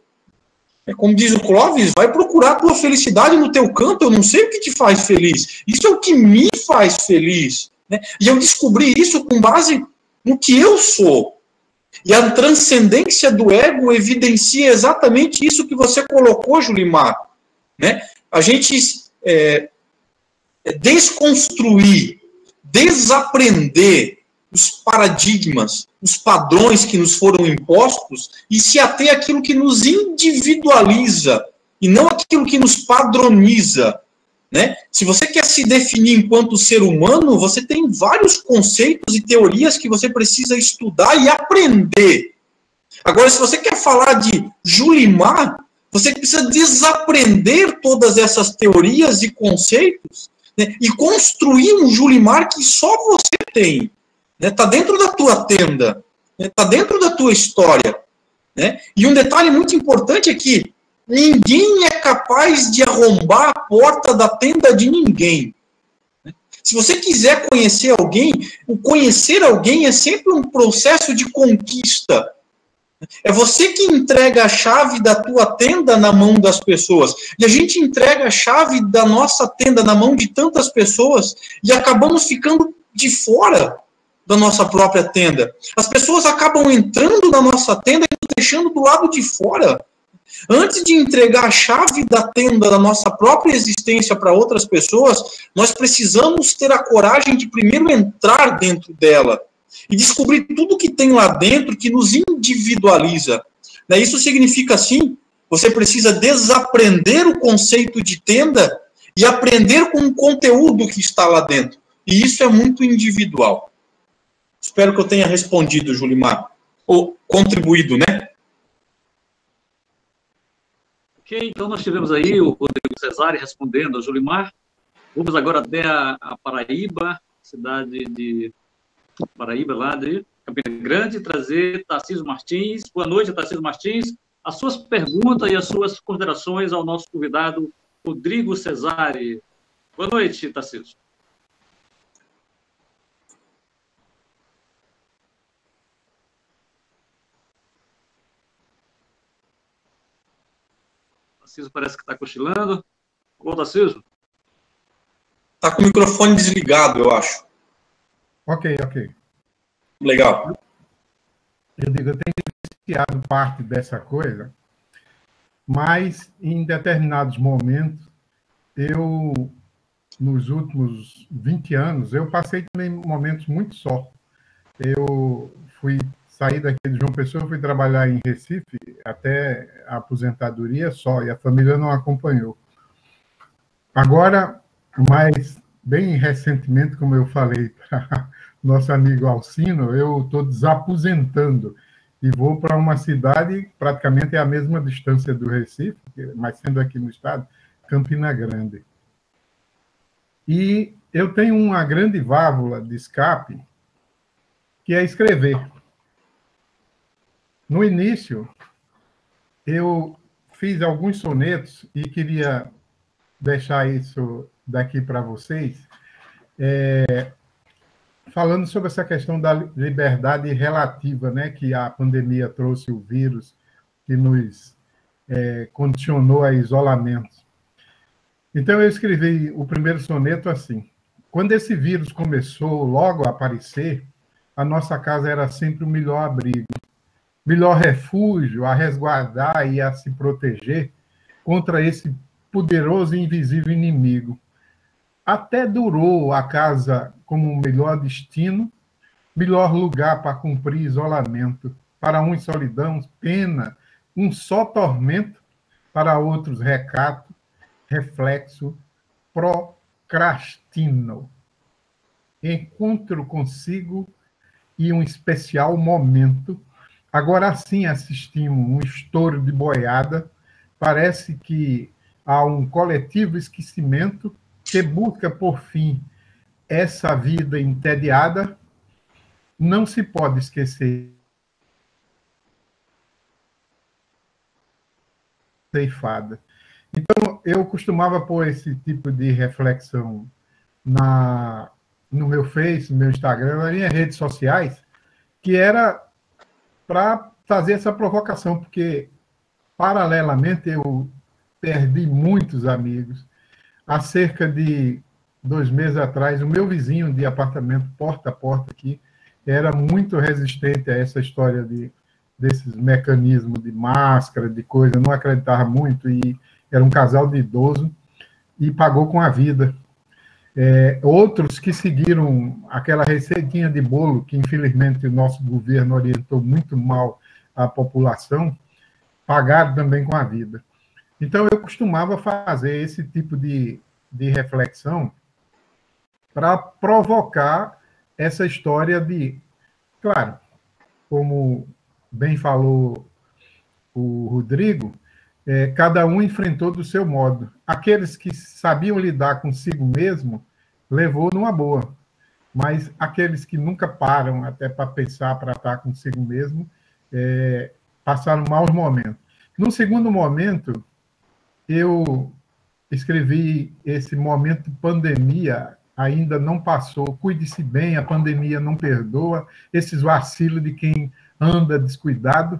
É como diz o Clóvis, vai procurar tua felicidade no teu canto, eu não sei o que te faz feliz. Isso é o que me faz feliz. Né? E eu descobri isso com base no que eu sou. E a transcendência do ego evidencia exatamente isso que você colocou, Julimar. Né? A gente é, é desconstruir, desaprender os paradigmas, os padrões que nos foram impostos e se ater àquilo que nos individualiza e não aquilo que nos padroniza. Né? Se você quer se definir enquanto ser humano, você tem vários conceitos e teorias que você precisa estudar e aprender. Agora, se você quer falar de Julimar, você precisa desaprender todas essas teorias e conceitos né? e construir um Julimar que só você tem. Está né? Tá dentro da tua tenda, está né? dentro da tua história. Né? E um detalhe muito importante é que ninguém é capaz de arrombar a porta da tenda de ninguém. Se você quiser conhecer alguém, o conhecer alguém é sempre um processo de conquista. É você que entrega a chave da tua tenda na mão das pessoas. E a gente entrega a chave da nossa tenda na mão de tantas pessoas e acabamos ficando de fora da nossa própria tenda. As pessoas acabam entrando na nossa tenda e deixando do lado de fora. Antes de entregar a chave da tenda da nossa própria existência para outras pessoas, nós precisamos ter a coragem de primeiro entrar dentro dela e descobrir tudo que tem lá dentro que nos individualiza. Né, isso significa, assim, você precisa desaprender o conceito de tenda e aprender com o conteúdo que está lá dentro. E isso é muito individual. Espero que eu tenha respondido, Julimar. Ou contribuído, né? Ok, então nós tivemos aí o Rodrigo Cesare respondendo a Julimar. Vamos agora até a, a Paraíba, cidade de Paraíba, lá de Campina Grande, trazer Tarcísio Martins. Boa noite, Tarcísio Martins. As suas perguntas e as suas considerações ao nosso convidado, Rodrigo Cesare. Boa noite, Tarcísio. Tarcísio parece que está cochilando. Ô, Tarcísio? Está com o microfone desligado, eu acho. Ok, ok. Legal. Eu digo, eu tenho iniciado parte dessa coisa, mas em determinados momentos, eu, nos últimos 20 anos, eu passei também momentos muito só. Eu fui saí daqui de João Pessoa, fui trabalhar em Recife até a aposentadoria só, e a família não acompanhou. Agora, mais bem recentemente, como eu falei para nosso amigo Alcino, eu estou desaposentando e vou para uma cidade praticamente é a mesma distância do Recife, mas sendo aqui no estado, Campina Grande. E eu tenho uma grande válvula de escape, que é escrever. No início, eu fiz alguns sonetos e queria deixar isso daqui para vocês, é, falando sobre essa questão da liberdade relativa, né, que a pandemia trouxe o vírus, que nos é, condicionou a isolamento. Então, eu escrevi o primeiro soneto assim: quando esse vírus começou logo a aparecer, a nossa casa era sempre o melhor abrigo melhor refúgio a resguardar e a se proteger contra esse poderoso e invisível inimigo. Até durou a casa como o melhor destino, melhor lugar para cumprir isolamento. Para uns, solidão, pena, um só tormento, para outros, recato, reflexo, procrastino. Encontro consigo e um especial momento Agora sim assistimos um estouro de boiada. Parece que há um coletivo esquecimento que busca, por fim, essa vida entediada. Não se pode esquecer ceifada. Então, eu costumava pôr esse tipo de reflexão na, no meu Face, no meu Instagram, nas minhas redes sociais, que era para fazer essa provocação, porque, paralelamente, eu perdi muitos amigos. Há cerca de dois meses atrás, o meu vizinho de apartamento, porta a porta aqui, era muito resistente a essa história de, desses mecanismos de máscara, de coisa, não acreditava muito, e era um casal de idoso, e pagou com a vida. É, outros que seguiram aquela receitinha de bolo que, infelizmente, o nosso governo orientou muito mal a população, pagaram também com a vida. Então, eu costumava fazer esse tipo de, de reflexão para provocar essa história de. Claro, como bem falou o Rodrigo, é, cada um enfrentou do seu modo. Aqueles que sabiam lidar consigo mesmo, levou numa boa. Mas aqueles que nunca param até para pensar, para estar consigo mesmo, é, passaram maus momentos. No segundo momento, eu escrevi esse momento pandemia ainda não passou. Cuide-se bem, a pandemia não perdoa esses vacilos de quem anda descuidado.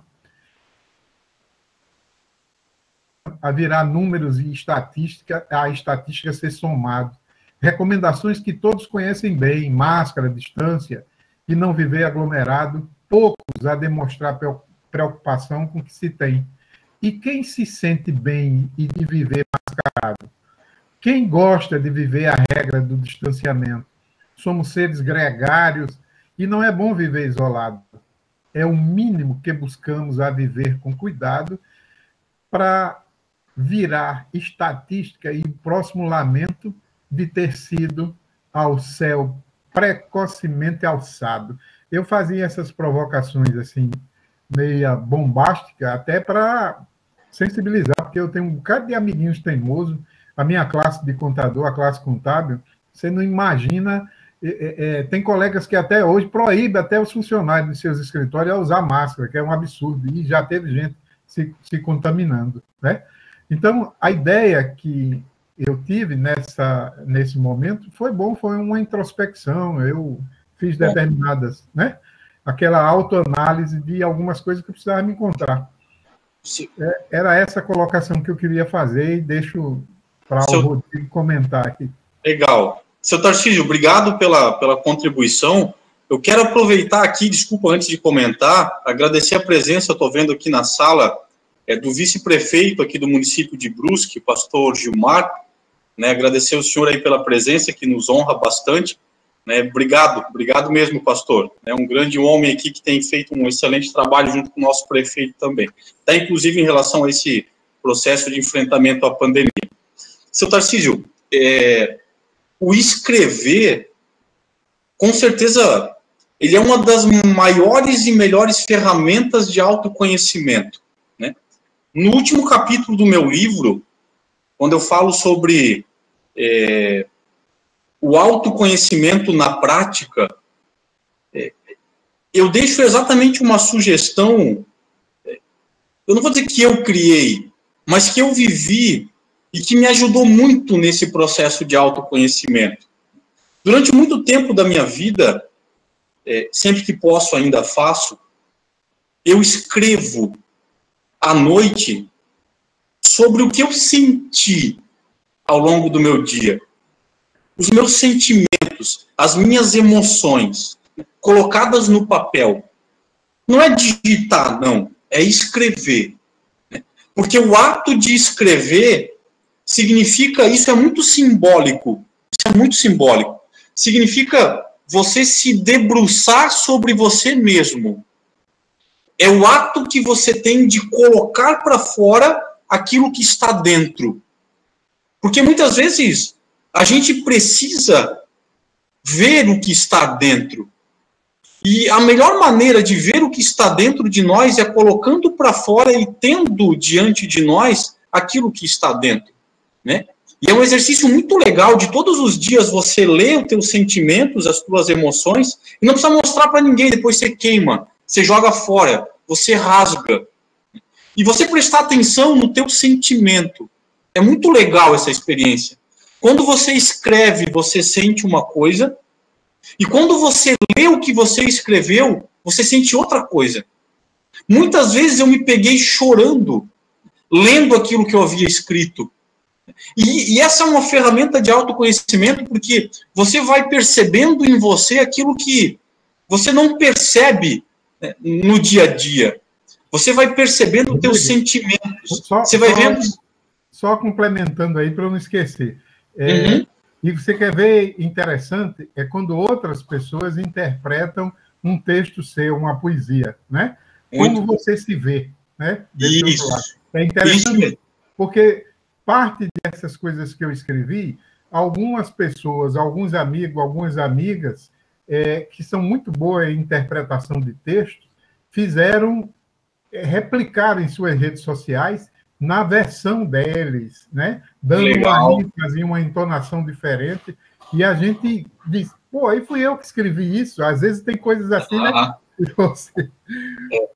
A virar números e estatística, a estatística ser somado. Recomendações que todos conhecem bem: máscara, distância e não viver aglomerado. Poucos a demonstrar preocupação com o que se tem. E quem se sente bem e de viver mascarado? Quem gosta de viver a regra do distanciamento? Somos seres gregários e não é bom viver isolado. É o mínimo que buscamos a viver com cuidado para virar estatística e próximo lamento de ter sido ao céu precocemente alçado. Eu fazia essas provocações assim, meia bombástica, até para sensibilizar, porque eu tenho um bocado de amiguinhos teimosos a minha classe de contador, a classe contábil, você não imagina. É, é, tem colegas que até hoje proíbem até os funcionários de seus escritórios a usar máscara, que é um absurdo, e já teve gente se, se contaminando. Né? Então, a ideia que eu tive nessa, nesse momento foi bom, foi uma introspecção, eu fiz determinadas, né? aquela autoanálise de algumas coisas que eu precisava me encontrar. É, era essa colocação que eu queria fazer e deixo para Seu... o Rodrigo comentar aqui. Legal. Seu Tarcísio, obrigado pela, pela contribuição. Eu quero aproveitar aqui, desculpa antes de comentar, agradecer a presença, estou vendo aqui na sala, é, do vice-prefeito aqui do município de Brusque, pastor Gilmar, né, agradecer o senhor aí pela presença, que nos honra bastante, né, obrigado, obrigado mesmo, pastor, é um grande homem aqui que tem feito um excelente trabalho junto com o nosso prefeito também, tá, inclusive em relação a esse processo de enfrentamento à pandemia. Seu Tarcísio, é, o escrever, com certeza, ele é uma das maiores e melhores ferramentas de autoconhecimento. No último capítulo do meu livro, quando eu falo sobre é, o autoconhecimento na prática, é, eu deixo exatamente uma sugestão. É, eu não vou dizer que eu criei, mas que eu vivi e que me ajudou muito nesse processo de autoconhecimento. Durante muito tempo da minha vida, é, sempre que posso ainda faço, eu escrevo à noite sobre o que eu senti ao longo do meu dia. Os meus sentimentos, as minhas emoções, colocadas no papel. Não é digitar, não, é escrever. Porque o ato de escrever significa, isso é muito simbólico, isso é muito simbólico. Significa você se debruçar sobre você mesmo. É o ato que você tem de colocar para fora aquilo que está dentro. Porque muitas vezes a gente precisa ver o que está dentro. E a melhor maneira de ver o que está dentro de nós é colocando para fora e tendo diante de nós aquilo que está dentro né? E é um exercício muito legal de todos os dias você ler os teus sentimentos, as tuas emoções, e não precisa mostrar para ninguém, depois você queima, você joga fora, você rasga. E você prestar atenção no teu sentimento. É muito legal essa experiência. Quando você escreve, você sente uma coisa, e quando você lê o que você escreveu, você sente outra coisa. Muitas vezes eu me peguei chorando, lendo aquilo que eu havia escrito, e, e, essa é uma ferramenta de autoconhecimento, porque você vai percebendo em você aquilo que você não percebe né, no dia a dia. Você vai percebendo os teus sentimentos. Só, você vai só, vendo. Só complementando aí para eu não esquecer. É, uhum. E você quer ver interessante é quando outras pessoas interpretam um texto seu, uma poesia, né? Muito Como você se vê, né? Isso. É interessante Isso. porque parte dessas coisas que eu escrevi, algumas pessoas, alguns amigos, algumas amigas é, que são muito boas em interpretação de texto, fizeram é, replicar em suas redes sociais na versão deles, né? Dando Legal. uma ênfase, uma entonação diferente. E a gente diz, pô, aí fui eu que escrevi isso. Às vezes tem coisas assim, né? Você...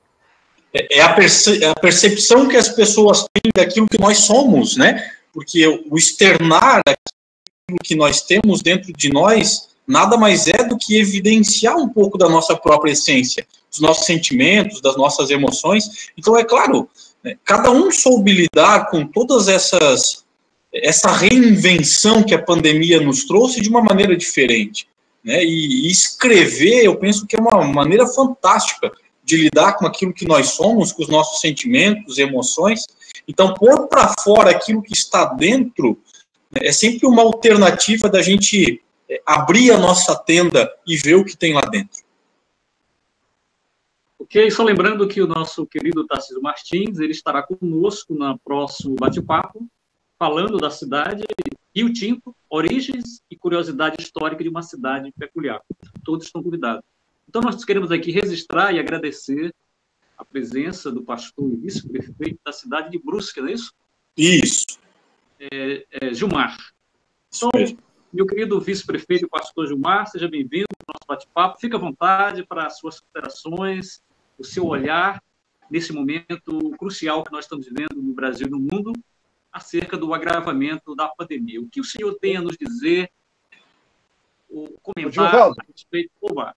É, é a, perce é a percepção que as pessoas têm daquilo que nós somos, né? Porque o externar aquilo que nós temos dentro de nós nada mais é do que evidenciar um pouco da nossa própria essência, dos nossos sentimentos, das nossas emoções. Então, é claro, né, cada um soube lidar com todas essas essa reinvenção que a pandemia nos trouxe de uma maneira diferente. Né? E, e escrever, eu penso que é uma maneira fantástica de lidar com aquilo que nós somos, com os nossos sentimentos, emoções. Então, pôr para fora aquilo que está dentro né, é sempre uma alternativa da gente abrir a nossa tenda e ver o que tem lá dentro. Ok, só lembrando que o nosso querido Tarcísio Martins, ele estará conosco no próximo bate-papo, falando da cidade Rio Tinto, origens e curiosidade histórica de uma cidade peculiar. Todos estão convidados. Então, nós queremos aqui registrar e agradecer a presença do pastor e vice-prefeito da cidade de Brusque, não é isso? Isso. É, é, Gilmar. Então, meu querido vice-prefeito pastor Gilmar, seja bem-vindo ao nosso bate-papo. Fique à vontade para as suas considerações, o seu olhar nesse momento crucial que nós estamos vivendo no Brasil e no mundo, acerca do agravamento da pandemia. O que o senhor tem a nos dizer, o comentário a respeito... Oba.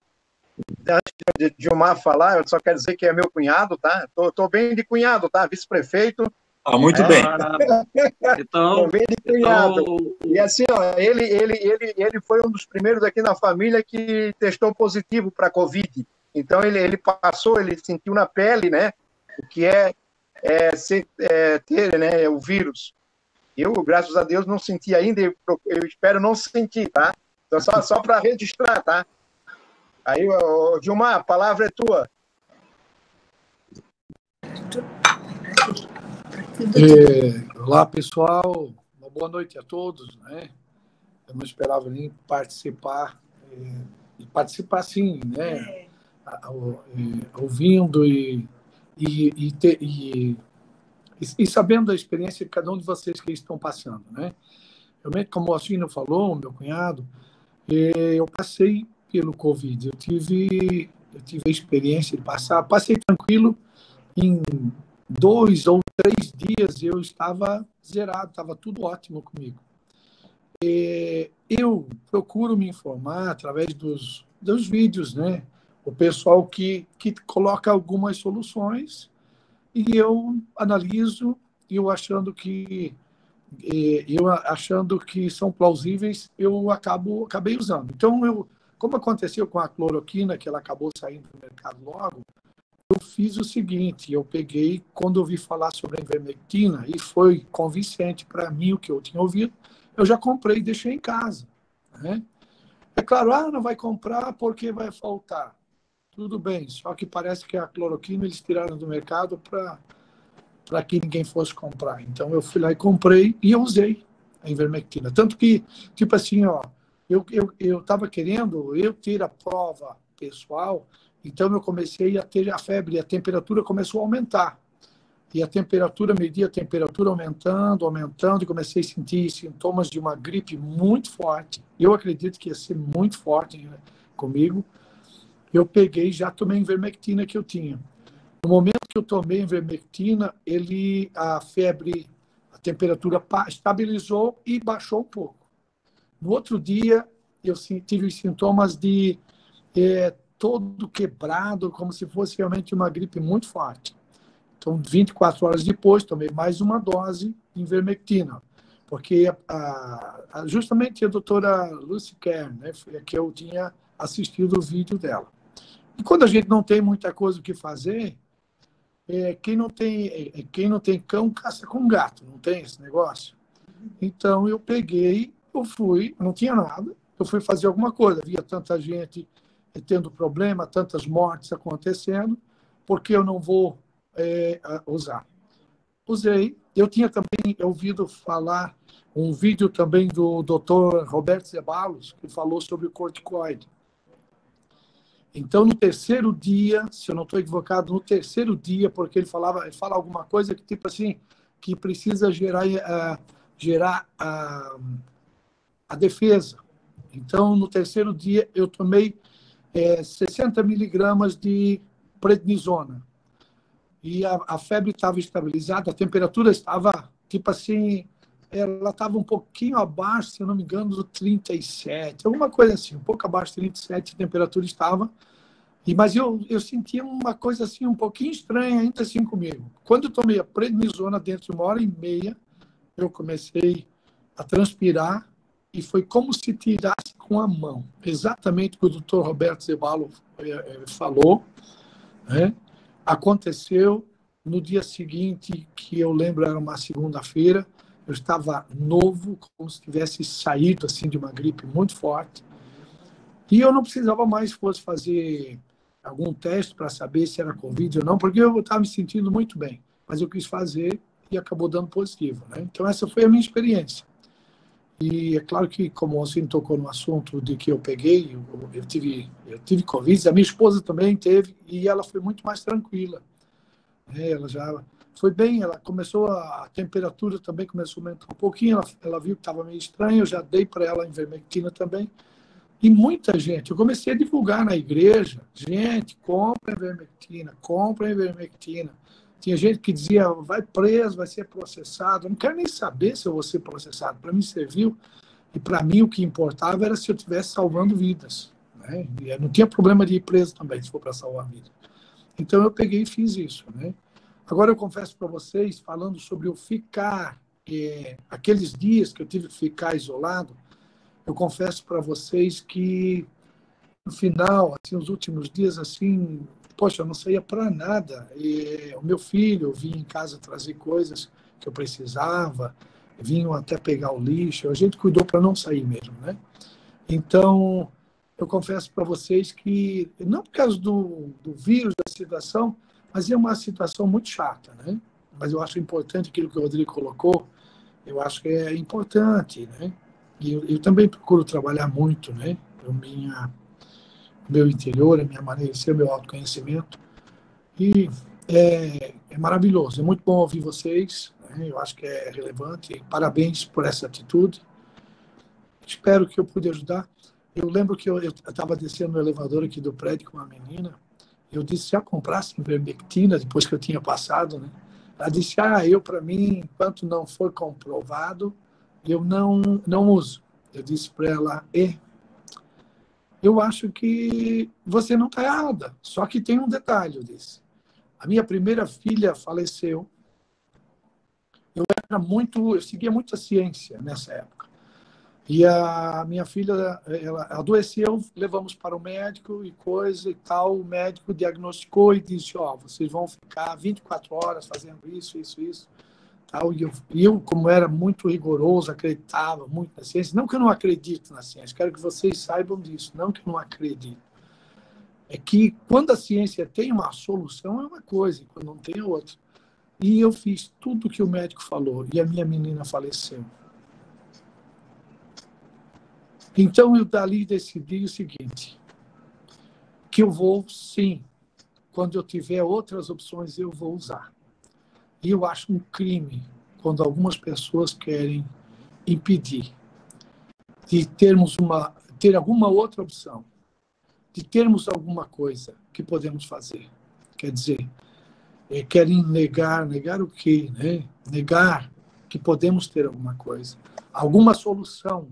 Antes de Gilmar falar, eu só quero dizer que é meu cunhado, tá? Estou bem de cunhado, tá? Vice-prefeito, ah, muito bem. então, então, E assim, ó, ele, ele, ele, ele foi um dos primeiros aqui na família que testou positivo para Covid. Então, ele, ele passou, ele sentiu na pele, né? O que é, é, ser, é ter né, o vírus. Eu, graças a Deus, não senti ainda, eu, eu espero não sentir, tá? Então, só, só para registrar, tá? Aí, ô, Gilmar, a palavra é tua. É, olá, pessoal. Uma boa noite a todos. Né? Eu não esperava nem participar, é, participar sim, né? É, ouvindo e, e, e, ter, e, e, sabendo da experiência de cada um de vocês que estão passando. Né? Realmente, como o Alcino falou, meu cunhado, é, eu passei pelo Covid. Eu tive, eu tive a experiência de passar, passei tranquilo em dois ou três dias eu estava zerado, estava tudo ótimo comigo. E eu procuro me informar através dos, dos vídeos, né? O pessoal que, que coloca algumas soluções e eu analiso e eu achando que eu achando que são plausíveis, eu acabo acabei usando. Então eu, como aconteceu com a cloroquina, que ela acabou saindo do mercado logo, eu fiz o seguinte, eu peguei, quando ouvi falar sobre a ivermectina, e foi convincente para mim o que eu tinha ouvido, eu já comprei e deixei em casa. Né? É claro, ah, não vai comprar porque vai faltar. Tudo bem, só que parece que a cloroquina eles tiraram do mercado para que ninguém fosse comprar. Então eu fui lá e comprei e usei a ivermectina. Tanto que, tipo assim, ó, eu estava eu, eu querendo eu ter a prova pessoal então eu comecei a ter a febre, a temperatura começou a aumentar. E a temperatura, media a temperatura aumentando, aumentando, e comecei a sentir sintomas de uma gripe muito forte. Eu acredito que ia ser muito forte né, comigo. Eu peguei já tomei a invermectina que eu tinha. No momento que eu tomei a invermectina, ele, a febre, a temperatura estabilizou e baixou um pouco. No outro dia, eu tive os sintomas de é, todo quebrado, como se fosse realmente uma gripe muito forte. Então, 24 horas depois, tomei mais uma dose de invermectina, porque a, a, justamente a doutora Lucy Kern, né, que eu tinha assistido o vídeo dela. E quando a gente não tem muita coisa o que fazer, é, quem, não tem, é, quem não tem cão caça com gato, não tem esse negócio? Então, eu peguei eu fui, não tinha nada, eu fui fazer alguma coisa. Havia tanta gente tendo problema, tantas mortes acontecendo, porque eu não vou é, usar? Usei. Eu tinha também ouvido falar um vídeo também do Dr. Roberto Zebalos, que falou sobre o corticoide. Então, no terceiro dia, se eu não estou equivocado, no terceiro dia, porque ele falava, ele fala alguma coisa que tipo assim, que precisa gerar, uh, gerar uh, a defesa. Então, no terceiro dia, eu tomei é, 60 miligramas de prednisona. E a, a febre estava estabilizada, a temperatura estava, tipo assim, ela estava um pouquinho abaixo, se eu não me engano, do 37, alguma coisa assim, um pouco abaixo de 37 a temperatura estava. E, mas eu, eu sentia uma coisa assim, um pouquinho estranha ainda assim comigo. Quando eu tomei a prednisona dentro de uma hora e meia, eu comecei a transpirar e foi como se tirasse com a mão. Exatamente o que o doutor Roberto Zebalo eh, eh, falou. Né? Aconteceu no dia seguinte, que eu lembro era uma segunda-feira, eu estava novo, como se tivesse saído assim de uma gripe muito forte. E eu não precisava mais fosse fazer algum teste para saber se era Covid ou não, porque eu estava me sentindo muito bem. Mas eu quis fazer e acabou dando positivo. Né? Então, essa foi a minha experiência. E é claro que, como Alcino tocou no assunto de que eu peguei, eu, eu, tive, eu tive Covid, a minha esposa também teve, e ela foi muito mais tranquila. É, ela já foi bem, ela começou, a, a, temperatura também começou a aumentar um pouquinho, ela, ela viu que estava meio estranho, eu já dei para ela a ivermectina também. E muita gente, eu comecei a divulgar na igreja, gente, compra a ivermectina, compra a ivermectina. Tinha gente que dizia, vai preso, vai ser processado. Eu não quero nem saber se eu vou ser processado. Para mim serviu. E para mim o que importava era se eu estivesse salvando vidas. Né? E não tinha problema de ir preso também, se for para salvar vida. Então eu peguei e fiz isso. Né? Agora eu confesso para vocês, falando sobre o ficar, é, aqueles dias que eu tive que ficar isolado, eu confesso para vocês que no final, assim, os últimos dias, assim, poxa, eu não saía para nada. E o meu filho, vinha em casa trazer coisas que eu precisava, vinham até pegar o lixo. A gente cuidou para não sair mesmo, né? Então, eu confesso para vocês que, não por causa do, do vírus, da situação, mas é uma situação muito chata, né? Mas eu acho importante aquilo que o Rodrigo colocou, eu acho que é importante, né? E eu, eu também procuro trabalhar muito, né? Eu minha meu interior, a minha maneira de ser, meu autoconhecimento. E é, é maravilhoso, é muito bom ouvir vocês, né? eu acho que é relevante. Parabéns por essa atitude. Espero que eu pude ajudar. Eu lembro que eu estava descendo no elevador aqui do prédio com uma menina. Eu disse, já comprasse ivermectina depois que eu tinha passado, né? Ela disse, ah, eu para mim, enquanto não for comprovado, eu não, não uso. Eu disse para ela, e eu acho que você não está errada. Só que tem um detalhe, eu disse. A minha primeira filha faleceu. Eu era muito, eu seguia muito a ciência nessa época. E a minha filha, ela adoeceu, levamos para o médico e coisa e tal. O médico diagnosticou e disse: Ó, oh, vocês vão ficar 24 horas fazendo isso, isso, isso. Tal. E eu, eu, como era muito rigoroso, acreditava muito na ciência. Não que eu não acredito na ciência, quero que vocês saibam disso. Não que eu não acredito. É que quando a ciência tem uma solução, é uma coisa, quando não tem, é outra. E eu fiz tudo o que o médico falou, e a minha menina faleceu. Então eu dali decidi o seguinte: que eu vou, sim, quando eu tiver outras opções, eu vou usar. E eu acho um crime quando algumas pessoas querem impedir de termos uma ter alguma outra opção, de termos alguma coisa que podemos fazer. Quer dizer, é, querem negar, negar o quê, né? Negar que podemos ter alguma coisa, alguma solução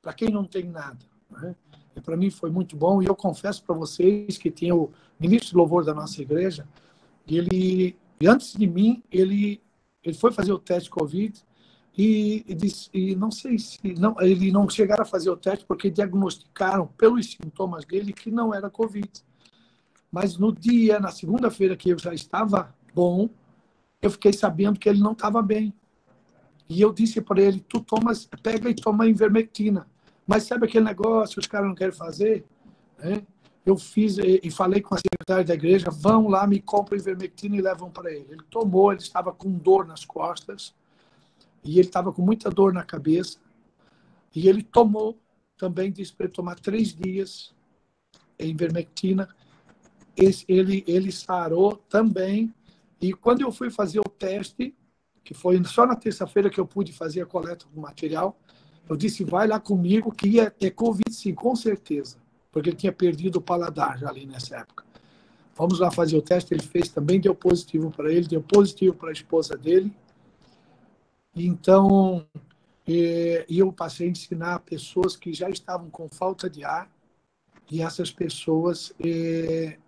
para quem não tem nada. Né? Para mim foi muito bom e eu confesso para vocês que tinha o ministro de louvor da nossa igreja, ele e antes de mim, ele, ele foi fazer o teste Covid e, e, disse, e não sei se não, ele não chegaram a fazer o teste porque diagnosticaram pelos sintomas dele que não era Covid. Mas no dia, na segunda-feira que eu já estava bom, eu fiquei sabendo que ele não estava bem. E eu disse para ele, tu tomas, pega e toma invermectina. Mas sabe aquele negócio, os caras não querem fazer? Né? Eu fiz e falei com a secretária da igreja, vão lá, me compram ivermectina e levam para ele. Ele tomou, ele estava com dor nas costas e ele estava com muita dor na cabeça. E ele tomou, também disse para ele tomar três dias em ivermectina. Ele, ele sarou também. E quando eu fui fazer o teste, que foi só na terça-feira que eu pude fazer a coleta do material, eu disse, vai lá comigo, que ia ter Covid sim, com certeza porque ele tinha perdido o paladar já ali nessa época. Vamos lá fazer o teste, ele fez também, deu positivo para ele, deu positivo para a esposa dele. Então, e, eu passei a ensinar pessoas que já estavam com falta de ar e essas pessoas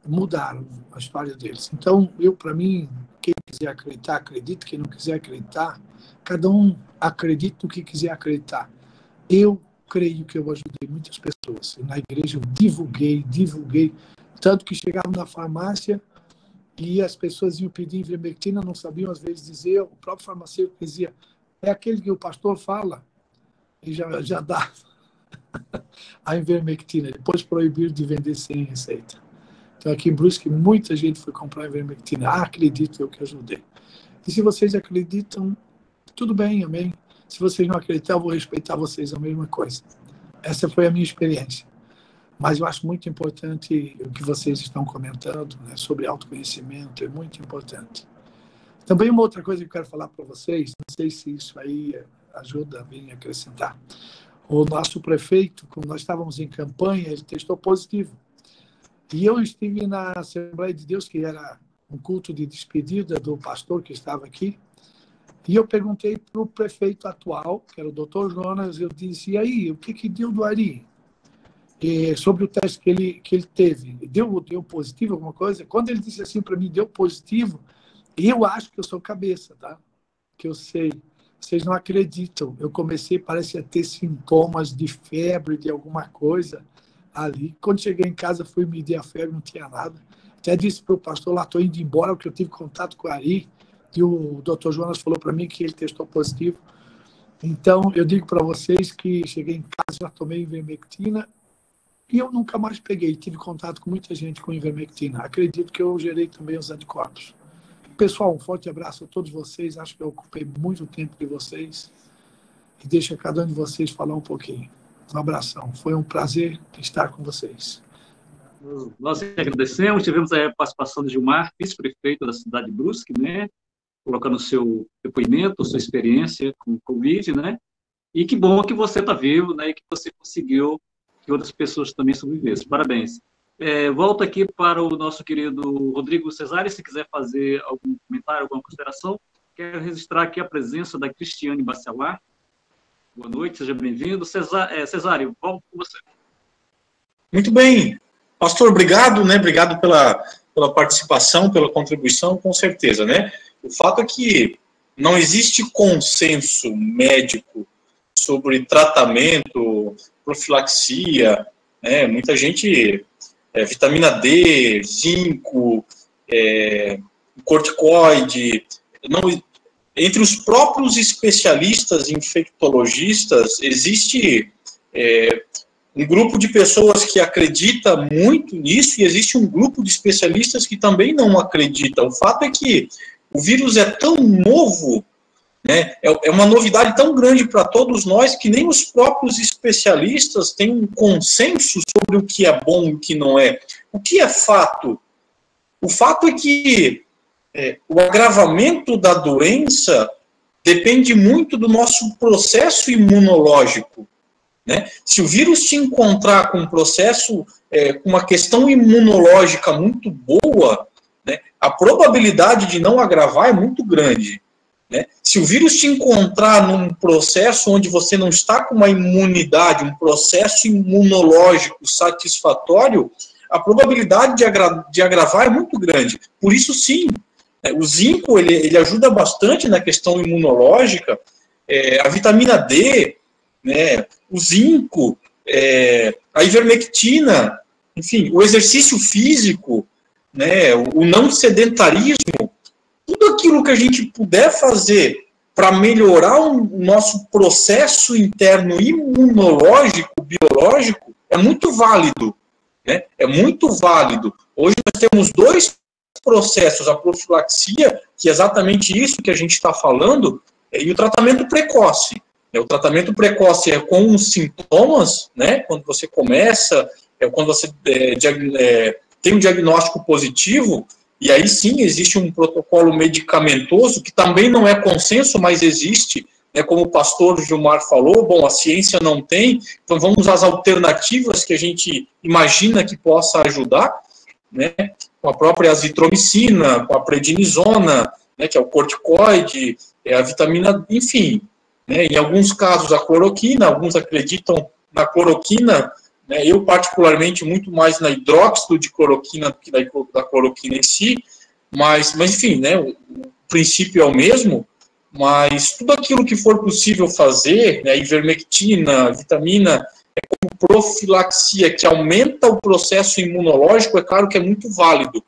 mudaram a história deles. Então, eu, para mim, quem quiser acreditar, acredita, quem não quiser acreditar, cada um acredita no que quiser acreditar. Eu creio que eu ajudei muitas pessoas. Na igreja eu divulguei, divulguei, tanto que chegavam na farmácia e as pessoas iam pedir ivermectina, não sabiam às vezes dizer, o próprio farmacêutico dizia, é aquele que o pastor fala, e já, já dá a ivermectina, depois proibir de vender sem receita. Então aqui em Brusque muita gente foi comprar ivermectina. Ah, acredito eu que ajudei. E se vocês acreditam, tudo bem, amém. Se vocês não acreditam, eu vou respeitar vocês a mesma coisa. Essa foi a minha experiência. Mas eu acho muito importante o que vocês estão comentando né, sobre autoconhecimento, é muito importante. Também uma outra coisa que eu quero falar para vocês, não sei se isso aí ajuda a vir acrescentar. O nosso prefeito, quando nós estávamos em campanha, ele testou positivo. E eu estive na Assembleia de Deus, que era um culto de despedida do pastor que estava aqui, e eu perguntei para o prefeito atual, que era o doutor Jonas, eu disse, e aí, o que, que deu do Ari? E sobre o teste que ele, que ele teve. Deu, deu positivo alguma coisa? Quando ele disse assim para mim, deu positivo, eu acho que eu sou cabeça, tá? Que eu sei. Vocês não acreditam. Eu comecei, parece, a ter sintomas de febre, de alguma coisa ali. Quando cheguei em casa, fui medir a febre, não tinha nada. Até disse para o pastor lá, estou indo embora, porque eu tive contato com o Ari e o Dr. Jonas falou para mim que ele testou positivo. Então, eu digo para vocês que cheguei em casa, já tomei ivermectina e eu nunca mais peguei. Tive contato com muita gente com ivermectina. Acredito que eu gerei também os anticorpos. Pessoal, um forte abraço a todos vocês. Acho que eu ocupei muito tempo de vocês. E deixa cada um de vocês falar um pouquinho. Um abração. Foi um prazer estar com vocês. Nós agradecemos. Tivemos a participação de Gilmar, vice-prefeito da cidade de Brusque, né? Colocando seu depoimento, sua experiência com o Covid, né? E que bom que você está vivo, né? E que você conseguiu que outras pessoas também sobrevivessem. Parabéns. É, volto aqui para o nosso querido Rodrigo Cesare, se quiser fazer algum comentário, alguma consideração. Quero registrar aqui a presença da Cristiane Bacelar. Boa noite, seja bem-vindo. É, Cesário, volto com você. Muito bem. Pastor, obrigado, né? Obrigado pela, pela participação, pela contribuição, com certeza, né? O fato é que não existe consenso médico sobre tratamento, profilaxia, né? muita gente, é, vitamina D, zinco, é, corticoide, não, entre os próprios especialistas infectologistas existe é, um grupo de pessoas que acredita muito nisso e existe um grupo de especialistas que também não acredita. O fato é que o vírus é tão novo, né, é, é uma novidade tão grande para todos nós que nem os próprios especialistas têm um consenso sobre o que é bom e o que não é. O que é fato? O fato é que é, o agravamento da doença depende muito do nosso processo imunológico. Né? Se o vírus te encontrar com um processo, é, com uma questão imunológica muito boa, né, a probabilidade de não agravar é muito grande. Né? Se o vírus te encontrar num processo onde você não está com uma imunidade, um processo imunológico satisfatório, a probabilidade de, agra de agravar é muito grande. Por isso, sim, né, o zinco ele, ele ajuda bastante na questão imunológica, é, a vitamina D, né, o zinco, é, a ivermectina, enfim, o exercício físico, né, o não sedentarismo, tudo aquilo que a gente puder fazer para melhorar o nosso processo interno imunológico, biológico, é muito válido. Né? É muito válido. Hoje nós temos dois processos, a profilaxia, que é exatamente isso que a gente está falando, e o tratamento precoce. É, o tratamento precoce é com os sintomas, né? Quando você começa, é quando você é, é, tem um diagnóstico positivo, e aí sim existe um protocolo medicamentoso, que também não é consenso, mas existe, né, como o pastor Gilmar falou, bom, a ciência não tem, então vamos às alternativas que a gente imagina que possa ajudar, né, com a própria azitromicina, com a prednisona, né, que é o corticoide, é a vitamina, enfim, né, em alguns casos a cloroquina, alguns acreditam na cloroquina, né, eu particularmente muito mais na hidróxido de cloroquina do que da, cloroquina em si, mas, mas enfim, né, o, o princípio é o mesmo, mas tudo aquilo que for possível fazer, né, ivermectina, vitamina, é como profilaxia, que aumenta o processo imunológico, é claro que é muito válido.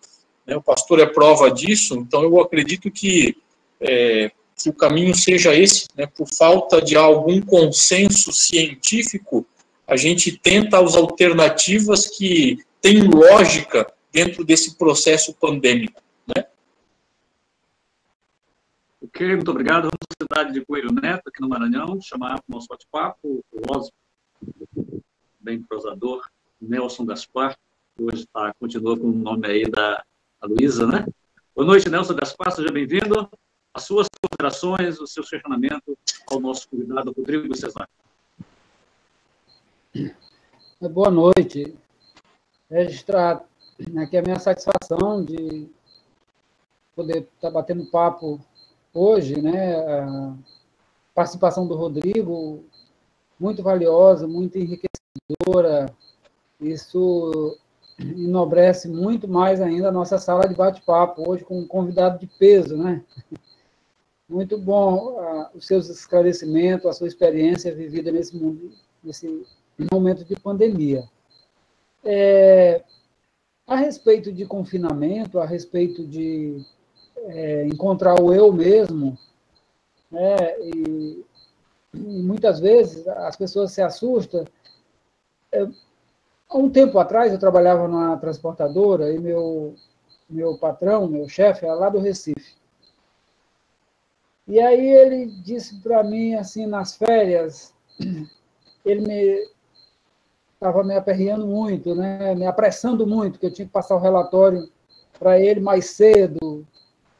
Né, o pastor é prova disso, então eu acredito que, é, que o caminho seja esse, né, por falta de algum consenso científico, a gente tenta as alternativas que têm lógica dentro desse processo pandêmico. Né? Ok, muito obrigado. Vamos à cidade de Coelho Neto, aqui no Maranhão, chamar o nosso bate-papo, o filósofo, bem prosador, Nelson Gaspar, hoje tá, continua com o nome aí da Luísa, né? Boa noite, Nelson Gaspar, seja bem-vindo. As suas considerações, o seu questionamento ao nosso convidado, Rodrigo Cesar. Boa noite. Registrar aqui a minha satisfação de poder estar batendo papo hoje, né, a participação do Rodrigo, muito valiosa, muito enriquecedora, isso enobrece muito mais ainda a nossa sala de bate-papo, hoje com um convidado de peso, né? Muito bom uh, os seus esclarecimentos, a sua experiência vivida nesse mundo, nesse momento de pandemia. É, a respeito de confinamento, a respeito de é, encontrar o eu mesmo, né? E, e, muitas vezes as pessoas se assustam. É, há um tempo atrás eu trabalhava numa transportadora e meu meu patrão, meu chefe, era lá do Recife. E aí ele disse para mim assim nas férias, ele me estava me aperreando muito, né? me apressando muito, que eu tinha que passar o relatório para ele mais cedo,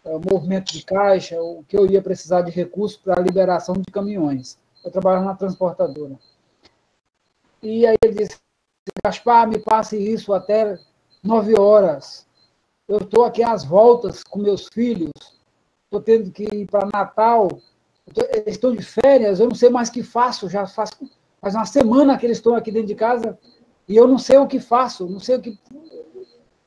é, o movimento de caixa, o que eu ia precisar de recursos para a liberação de caminhões. Eu trabalhava na transportadora. E aí ele disse, Gaspar, me passe isso até nove horas. Eu estou aqui às voltas com meus filhos, estou tendo que ir para Natal, eles estão de férias, eu não sei mais o que faço, já faz, faz uma semana que eles estão aqui dentro de casa e eu não sei o que faço, não sei o que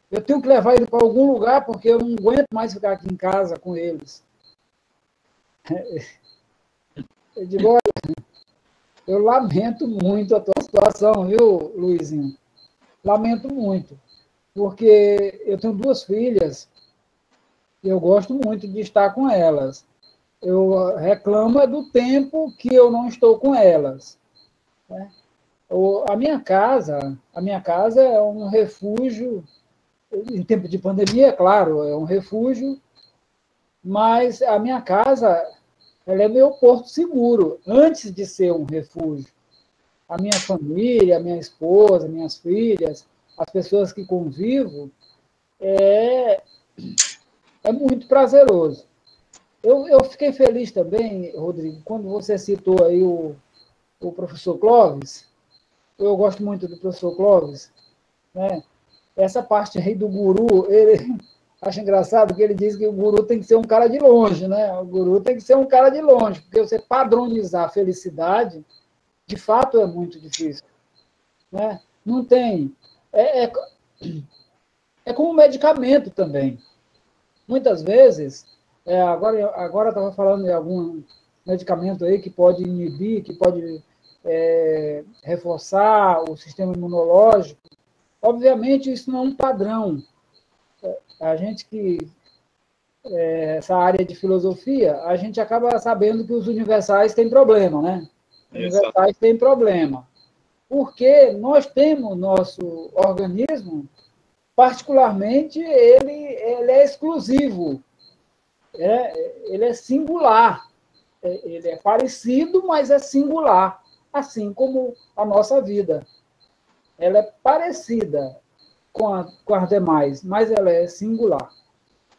eu tenho que levar ele para algum lugar porque eu não aguento mais ficar aqui em casa com eles. Eu digo, olha, eu lamento muito a tua situação, viu, Luizinho? Lamento muito, porque eu tenho duas filhas eu gosto muito de estar com elas. Eu reclamo é do tempo que eu não estou com elas. Né? A minha casa, a minha casa é um refúgio em tempo de pandemia, claro, é um refúgio, mas a minha casa ela é meu porto seguro, antes de ser um refúgio. A minha família, a minha esposa, minhas filhas, as pessoas que convivo, é, é muito prazeroso. Eu, eu fiquei feliz também, Rodrigo, quando você citou aí o, o professor Clóvis. Eu gosto muito do professor Clóvis, né? essa parte aí do guru, ele acha engraçado que ele diz que o guru tem que ser um cara de longe, né? O guru tem que ser um cara de longe, porque você padronizar a felicidade, de fato, é muito difícil. Né? Não tem. É, é, é como medicamento também. Muitas vezes, é, agora agora estava falando de algum medicamento aí que pode inibir, que pode é, reforçar o sistema imunológico, Obviamente, isso não é um padrão. A gente que é, essa área de filosofia, a gente acaba sabendo que os universais têm problema, né? Os universais têm problema. Porque nós temos nosso organismo, particularmente, ele, ele é exclusivo, é, ele é singular. É, ele é parecido, mas é singular, assim como a nossa vida. Ela é parecida com, a, com as demais, mas ela é singular.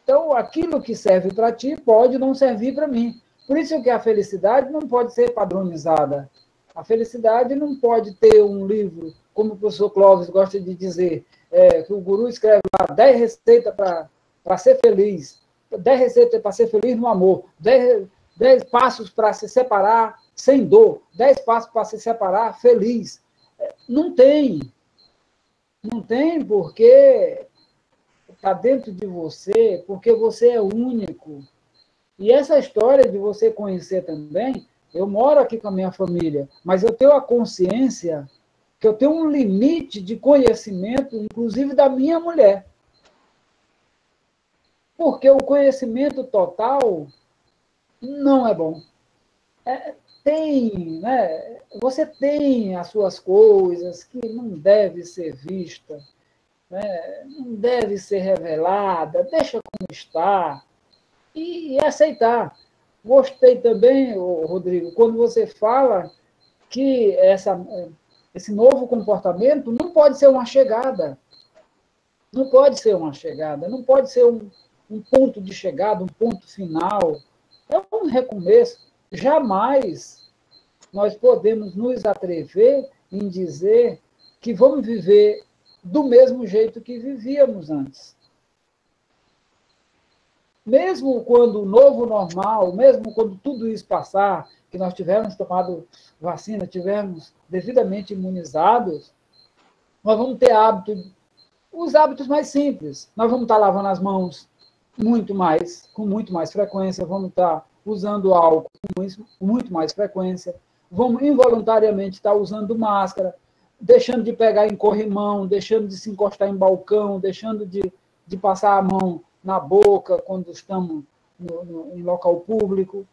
Então, aquilo que serve para ti pode não servir para mim. Por isso que a felicidade não pode ser padronizada. A felicidade não pode ter um livro, como o professor Clóvis gosta de dizer, é, que o guru escreve lá 10 receitas para ser feliz, 10 receitas para ser feliz no amor, 10, dez passos para se separar sem dor, dez passos para se separar feliz. Não tem. Não tem porque está dentro de você, porque você é único. E essa história de você conhecer também, eu moro aqui com a minha família, mas eu tenho a consciência que eu tenho um limite de conhecimento, inclusive da minha mulher. Porque o conhecimento total não é bom. É, tem, né? Você tem as suas coisas que não deve ser vista, né? não deve ser revelada, deixa como está e, e aceitar. Gostei também, Rodrigo, quando você fala que essa, esse novo comportamento não pode ser uma chegada. Não pode ser uma chegada, não pode ser um, um ponto de chegada, um ponto final é um recomeço. Jamais nós podemos nos atrever em dizer que vamos viver do mesmo jeito que vivíamos antes. Mesmo quando o novo normal, mesmo quando tudo isso passar, que nós tivermos tomado vacina, tivermos devidamente imunizados, nós vamos ter hábitos, os hábitos mais simples. Nós vamos estar lavando as mãos, muito mais, com muito mais frequência, vamos estar usando álcool com muito mais frequência, vamos involuntariamente estar usando máscara, deixando de pegar em corrimão, deixando de se encostar em balcão, deixando de, de passar a mão na boca quando estamos no, no, em local público.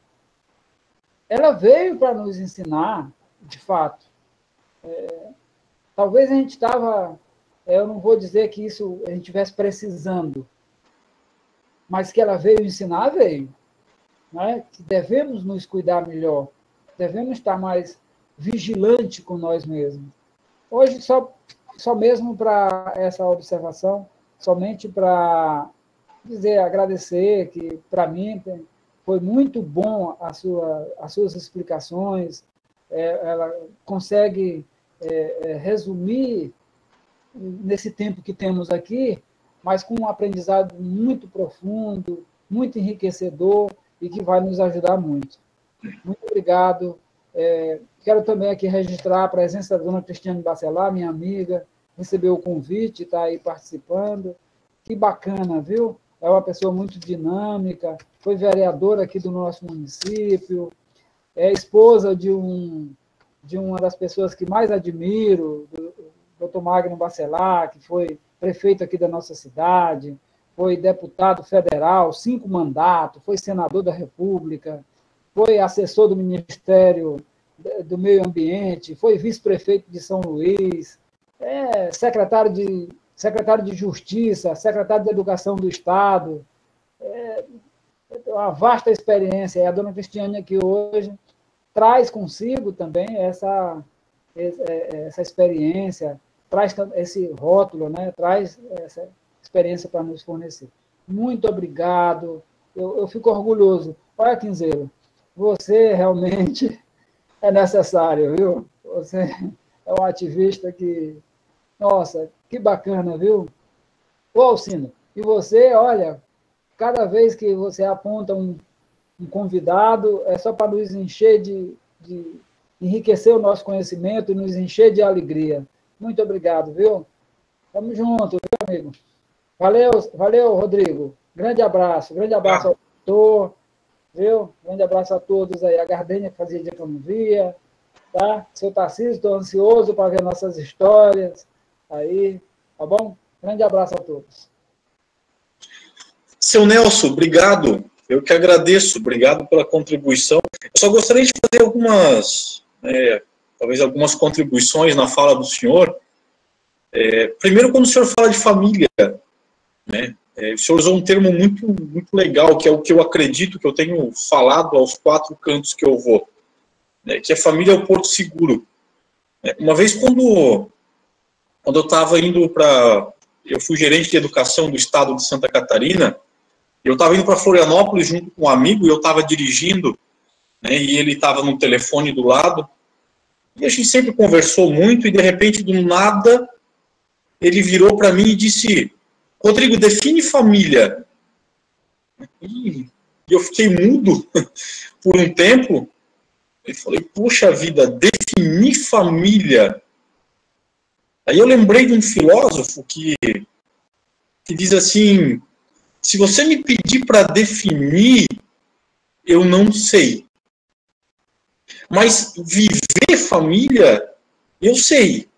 Ela veio para nos ensinar, de fato. É, talvez a gente estava, eu não vou dizer que isso a gente estivesse precisando, mas que ela veio ensinar, veio. Né? Que devemos nos cuidar melhor, devemos estar mais vigilante com nós mesmos. Hoje, só, só mesmo para essa observação, somente para dizer, agradecer, que para mim foi muito bom a sua, as suas explicações, é, ela consegue é, é, resumir nesse tempo que temos aqui mas com um aprendizado muito profundo, muito enriquecedor e que vai nos ajudar muito. Muito obrigado. É, quero também aqui registrar a presença da dona Cristiane Bacelar, minha amiga, recebeu o convite, está aí participando. Que bacana, viu? É uma pessoa muito dinâmica, foi vereadora aqui do nosso município, é esposa de, um, de uma das pessoas que mais admiro, do doutor Magno Bacelar, que foi prefeito aqui da nossa cidade, foi deputado federal, cinco mandatos, foi senador da República, foi assessor do Ministério do Meio Ambiente, foi vice-prefeito de São Luís, é secretário de, secretário de Justiça, secretário de Educação do Estado. É, uma vasta experiência. E a dona Cristiane aqui hoje traz consigo também essa, essa experiência, traz esse rótulo, né? traz essa experiência para nos fornecer. Muito obrigado, eu, eu fico orgulhoso. Olha, Quinzeiro, você realmente é necessário, viu? Você é um ativista que, nossa, que bacana, viu? Ô, Alcino, e você, olha, cada vez que você aponta um, um convidado, é só para nos encher de, de enriquecer o nosso conhecimento e nos encher de alegria. Muito obrigado, viu? Tamo junto, viu, amigo? Valeu, valeu, Rodrigo. Grande abraço, grande abraço ao doutor, viu? Grande abraço a todos aí. A Gardênia que fazia dia que eu não via, tá? Seu Tarcísio, estou ansioso para ver nossas histórias aí, tá bom? Grande abraço a todos. Seu Nelson, obrigado. Eu que agradeço, obrigado pela contribuição. Eu só gostaria de fazer algumas, é, talvez algumas contribuições na fala do senhor. É, primeiro, quando o senhor fala de família, né, é, o senhor usou um termo muito, muito legal, que é o que eu acredito que eu tenho falado aos quatro cantos que eu vou, né, que a família é o porto seguro. É, uma vez, quando, quando eu estava indo para. Eu fui gerente de educação do estado de Santa Catarina, eu estava indo para Florianópolis junto com um amigo, e eu estava dirigindo, né, e ele estava no telefone do lado, e a gente sempre conversou muito, e de repente, do nada, ele virou para mim e disse: Rodrigo, define família. E eu fiquei mudo por um tempo. E falei, puxa vida, definir família. Aí eu lembrei de um filósofo que, que diz assim: se você me pedir para definir, eu não sei. Mas viver família, eu sei.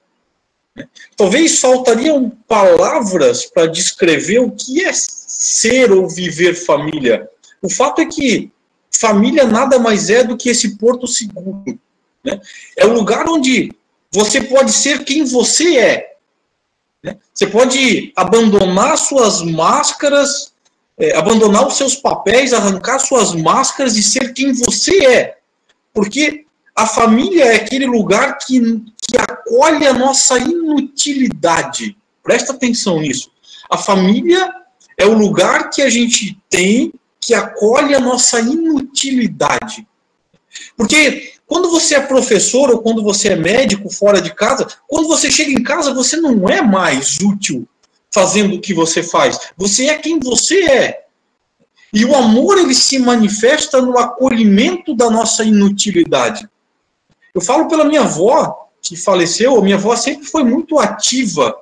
Talvez faltariam palavras para descrever o que é ser ou viver família. O fato é que família nada mais é do que esse porto seguro. Né? É o lugar onde você pode ser quem você é. Né? Você pode abandonar suas máscaras, é, abandonar os seus papéis, arrancar suas máscaras e ser quem você é. Porque a família é aquele lugar que, que acolhe a nossa inutilidade. Presta atenção nisso. A família é o lugar que a gente tem que acolhe a nossa inutilidade. Porque quando você é professor ou quando você é médico fora de casa, quando você chega em casa, você não é mais útil fazendo o que você faz. Você é quem você é. E o amor ele se manifesta no acolhimento da nossa inutilidade. Eu falo pela minha avó, que faleceu, minha avó sempre foi muito ativa,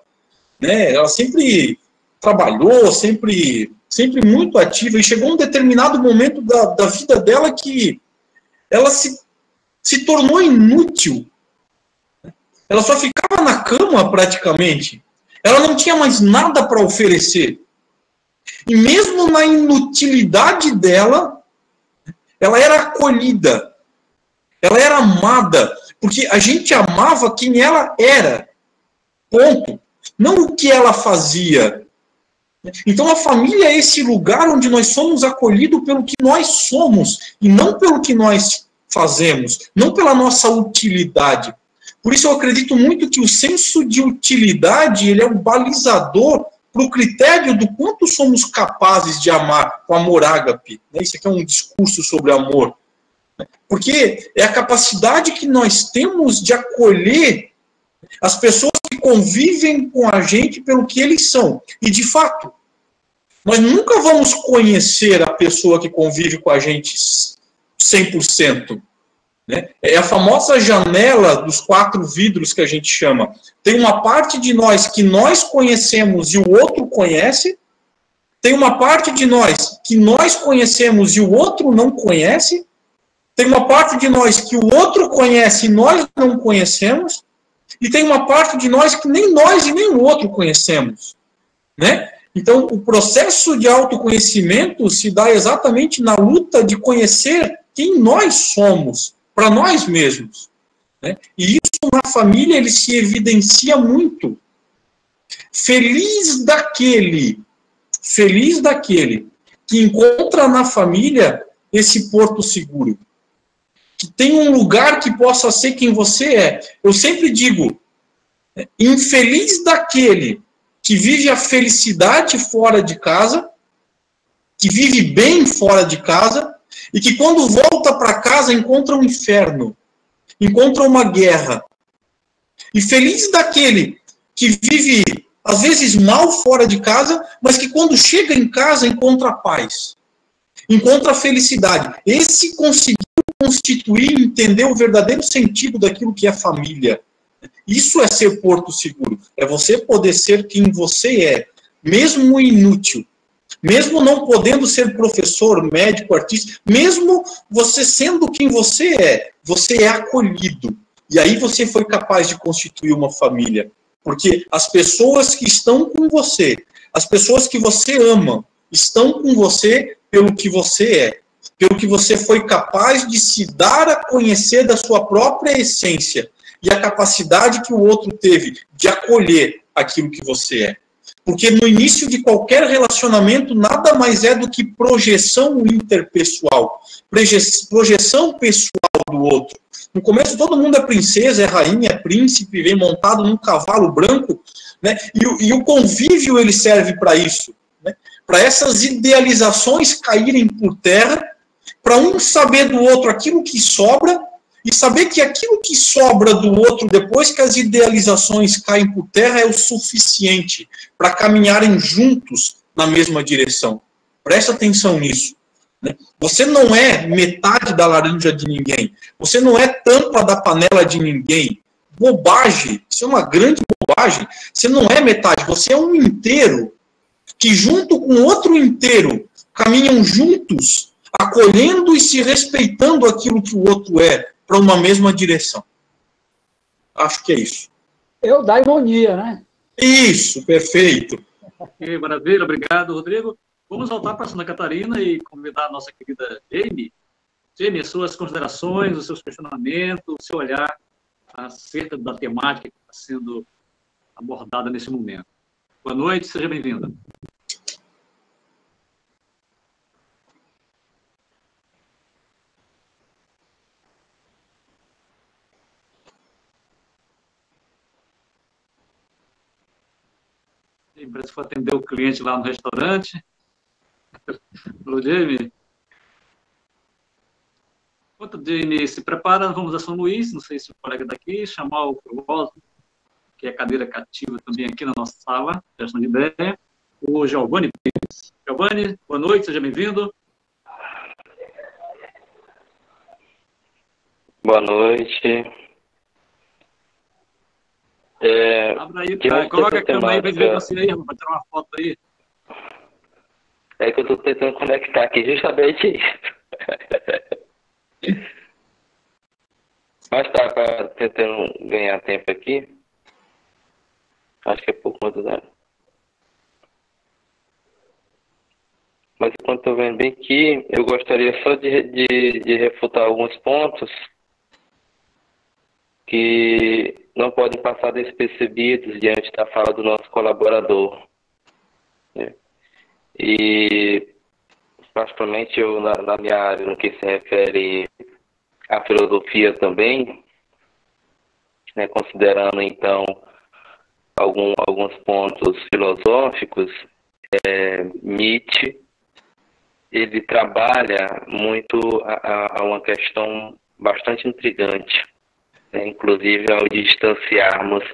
né? Ela sempre trabalhou, sempre, sempre muito ativa, e chegou um determinado momento da, da vida dela que ela se, se tornou inútil. Ela só ficava na cama praticamente. Ela não tinha mais nada para oferecer. E mesmo na inutilidade dela, ela era acolhida. Ela era amada, porque a gente amava quem ela era. Ponto. Não o que ela fazia. Então a família é esse lugar onde nós somos acolhidos pelo que nós somos e não pelo que nós fazemos, não pela nossa utilidade. Por isso eu acredito muito que o senso de utilidade ele é um balizador para o critério do quanto somos capazes de amar com amor ágape. Isso aqui é um discurso sobre amor. Porque é a capacidade que nós temos de acolher as pessoas que convivem com a gente pelo que eles são. E, de fato, nós nunca vamos conhecer a pessoa que convive com a gente 100%. Né? É a famosa janela dos quatro vidros que a gente chama. Tem uma parte de nós que nós conhecemos e o outro conhece, tem uma parte de nós que nós conhecemos e o outro não conhece, tem uma parte de nós que o outro conhece e nós não conhecemos, e tem uma parte de nós que nem nós e nem o outro conhecemos, né? Então, o processo de autoconhecimento se dá exatamente na luta de conhecer quem nós somos, para nós mesmos. Né? E isso na família ele se evidencia muito. Feliz daquele, feliz daquele que encontra na família esse porto seguro que tem um lugar que possa ser quem você é. Eu sempre digo, infeliz daquele que vive a felicidade fora de casa, que vive bem fora de casa, e que quando volta para casa encontra um inferno, encontra uma guerra. E feliz daquele que vive, às vezes, mal fora de casa, mas que quando chega em casa encontra paz, encontra felicidade. Esse conseguiu constituir entender o verdadeiro sentido daquilo que é família. Isso é ser porto seguro. É você poder ser quem você é, mesmo inútil. Mesmo não podendo ser professor, médico, artista, mesmo você sendo quem você é, você é acolhido. E aí você foi capaz de constituir uma família. Porque as pessoas que estão com você, as pessoas que você ama, estão com você pelo que você é, pelo que você foi capaz de se dar a conhecer da sua própria essência e a capacidade que o outro teve de acolher aquilo que você é. Porque no início de qualquer relacionamento, nada mais é do que projeção interpessoal, projeção pessoal do outro. No começo, todo mundo é princesa, é rainha, é príncipe, vem montado num cavalo branco, né? e, e o convívio ele serve para isso né? para essas idealizações caírem por terra, para um saber do outro aquilo que sobra e saber que aquilo que sobra do outro depois que as idealizações caem por terra é o suficiente para caminharem juntos na mesma direção. Presta atenção nisso. Né? Você não é metade da laranja de ninguém. Você não é tampa da panela de ninguém. Bobagem. Isso é uma grande bobagem. Você não é metade. Você é um inteiro que, junto com outro inteiro, caminham juntos, acolhendo e se respeitando aquilo que o outro é, para uma mesma direção. Acho que é isso. Eu daimonia, né? Isso, perfeito. Maravilha, obrigado, Rodrigo. Vamos voltar para Santa Catarina e convidar a nossa querida Jamie. Jamie, as suas considerações, os seus questionamentos, o seu olhar acerca da temática que está sendo abordada nesse momento. Boa noite, seja bem-vinda. Parece que foi atender o cliente lá no restaurante. Alô, Jamie. Enquanto o Jamie se prepara, vamos a São Luís, não sei se o colega daqui, chamar o filósofo, que é cadeira cativa também aqui na nossa sala, gestão de ideia, o Giovanni Pires. Giovanni, boa noite, seja bem-vindo. Boa noite. É, Abra aí, cara, coloca a câmera aí, vai ver você aí, vai tirar uma foto aí. É que eu estou tentando conectar aqui justamente isso. Mas tá, pra, tentando ganhar tempo aqui. Acho que é por conta da. Mas enquanto estou vendo bem aqui, eu gostaria só de, de, de refutar alguns pontos que não podem passar despercebidos diante da fala do nosso colaborador. Né? E, particularmente, eu, na, na, minha área, no que se refere à filosofia também, né, considerando, então, algum, alguns pontos filosóficos, é, Nietzsche, ele trabalha muito a, a uma questão bastante intrigante, né? inclusive ao distanciarmos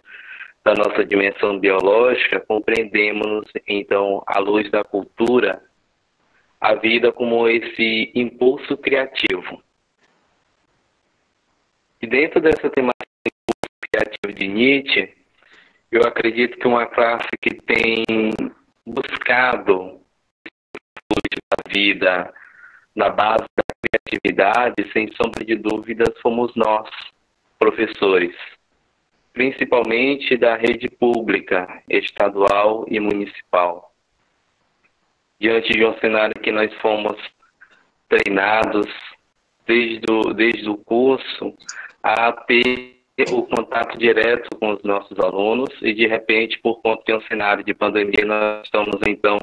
da nossa dimensão biológica, compreendemos então, à luz da cultura, a vida como esse impulso criativo. E dentro dessa temática do criativo de Nietzsche, eu acredito que uma classe que tem buscado a vida na base da criatividade, sem sombra de dúvidas, fomos nós professores, principalmente da rede pública, estadual e municipal. Diante de um cenário que nós fomos treinados desde o, desde o curso a ter o contato direto com os nossos alunos e de repente, por conta de um cenário de pandemia, nós estamos então